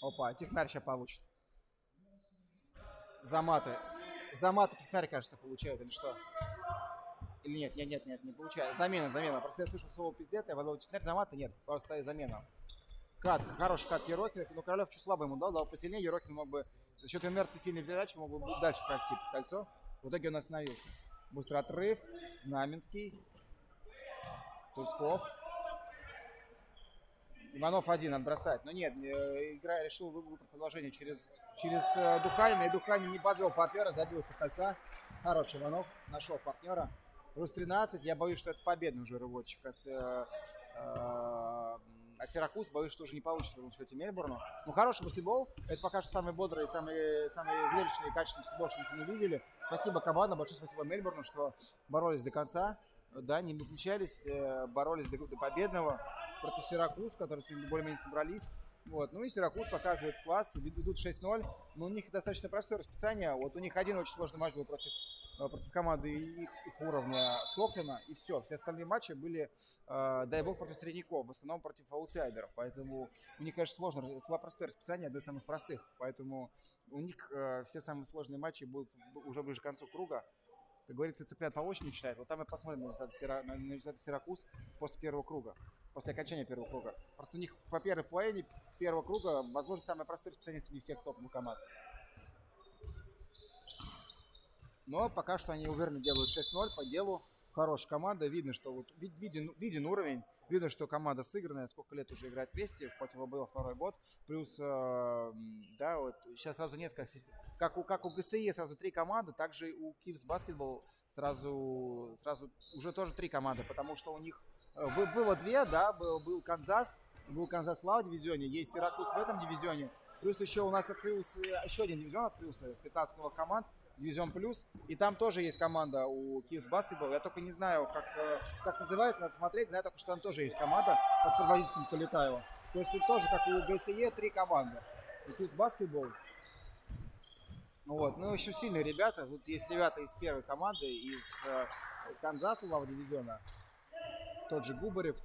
Опа, Технарь сейчас получит. Заматы. Заматы Технарь, кажется, получает или что? Или нет, нет, нет, нет, не получает. Замена, замена. Просто я слышал слово пиздец, я подумал, Технарь заматы, нет, просто замена. Кат, хороший кат Ерокина, но Королев чуть слабо ему дал, дал посильнее, Ерокин мог бы за счет инерции сильной передачи мог бы дальше пройти под кольцо. В итоге он остановился. Быстрый отрыв, Знаменский, Тульсков. Иванов один отбросать. Но нет, э, игра решил вы- выбрать продолжение через, через э, Духанина. И Духанин не подвел партнера, забил из кольца. Хороший Иванов, нашел партнера. Плюс 13. Я боюсь, что это победный уже рывочек от, э, э, от Сиракуз. Боюсь, что уже не получится в счете Мельбурну. Ну, хороший баскетбол. Это пока что самый бодрый, самый, самый зрелищный и качественный баскетбол, что мы видели. Спасибо команда, большое спасибо Мельбурну, что боролись до конца. Да, не выключались, боролись до, до победного против Сиракуз, которые сегодня более-менее собрались. Вот. Ну и Сиракуз показывает класс, ведут 6-0, но у них достаточно простое расписание. Вот у них один очень сложный матч был против, э, против команды их, их уровня Стоктона, и все. Все остальные матчи были, э, дай бог, против средняков, в основном против аутсайдеров. Поэтому у них, конечно, сложно, слабо простое расписание, одно из самых простых. Поэтому у них э, все самые сложные матчи будут уже ближе к концу круга. Как говорится, цыплят по очереди читает. Вот там и посмотрим на результаты, на результаты Сиракуз после первого круга после окончания первого круга. Просто у них по первой половине первого круга, возможно, самое простое расписание среди всех топовых команд. Но пока что они уверенно делают 6-0 по делу. Хорошая команда. Видно, что вот вид- виден, виден уровень. Видно, что команда сыгранная. Сколько лет уже играет вместе. Хоть его было второй год. Плюс, э, да, вот сейчас сразу несколько систем. Как у, как у ГСЕ сразу три команды, также и у Кивс Баскетбол сразу, сразу уже тоже три команды. Потому что у них э, бы- было две, да, был, был Канзас, был Канзас в дивизионе, есть Сиракуз в этом дивизионе. Плюс еще у нас открылся, еще один дивизион открылся, 15 новых команд, дивизион плюс. И там тоже есть команда у Киевс Баскетбол. Я только не знаю, как, э, как называется, надо смотреть. Знаю только, что там тоже есть команда под предводительством Полетаева. То есть тут тоже, как и у ГСЕ, три команды. И Киевс Баскетбол. Вот. Ну, еще сильные ребята. Тут есть ребята из первой команды, из э, Канзаса, глава дивизиона. Тот же Губарев.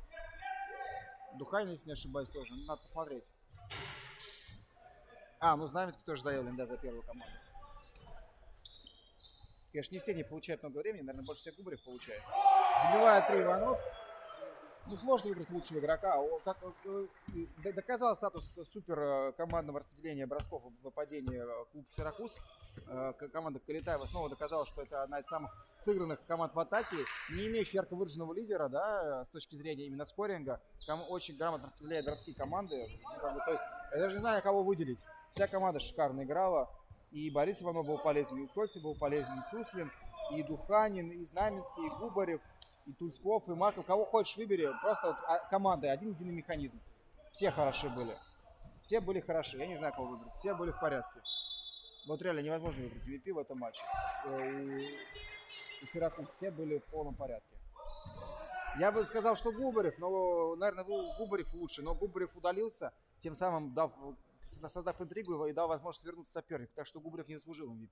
Духайн, если не ошибаюсь, тоже. Ну, Надо посмотреть. А, ну Знаменский тоже заявлен, да, за первую команду. Конечно, не все не получают много времени, наверное, больше всех Губарев получает. Забивает три Иванов. Ну, сложно выбрать лучшего игрока. О, Как, э, д- доказал статус супер э, командного распределения бросков в нападении э, клуб Сиракуз. Э, Команда Калитаева снова доказала, что это одна из самых сыгранных команд в атаке, не имеющая ярко выраженного лидера, да, с точки зрения именно скоринга. Ком- очень грамотно распределяет броски команды. То есть, я даже не знаю, кого выделить. Вся команда шикарно играла. И Борис Иванов был полезен, и Усольцев был полезен, и Суслин, и Духанин, и Знаменский, и Губарев, и Тульсков, и Марков. Кого хочешь выбери. Просто вот, а, команда, один единый механизм. Все хороши были. Все были хороши. Я не знаю, кого выбрать. Все были в порядке. Вот реально невозможно выбрать MVP в этом матче. Э, У, у Сиракуз все были в полном порядке. Я бы сказал, что Губарев, но, наверное, Гу- Губарев лучше. Но Губарев удалился, тем самым дав, создав интригу и дал возможность вернуться сопернику. Так что Губарев не заслужил MVP.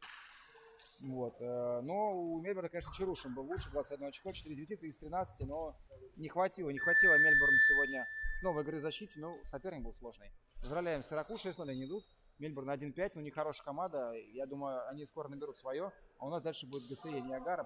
Вот. э, Но у Мельбурна, конечно, Чарушин был лучше. 21 очко, 4 из 9, 3 из 13. Но не хватило, не хватило Мельбурну сегодня снова игры в защите. Ну, соперник был сложный. Поздравляем, Сиракуз 6-0 они идут. Мельбурн 1-5, у них хорошая команда. Я думаю, они скоро наберут свое. А у нас дальше будет ГСЕ Ниагара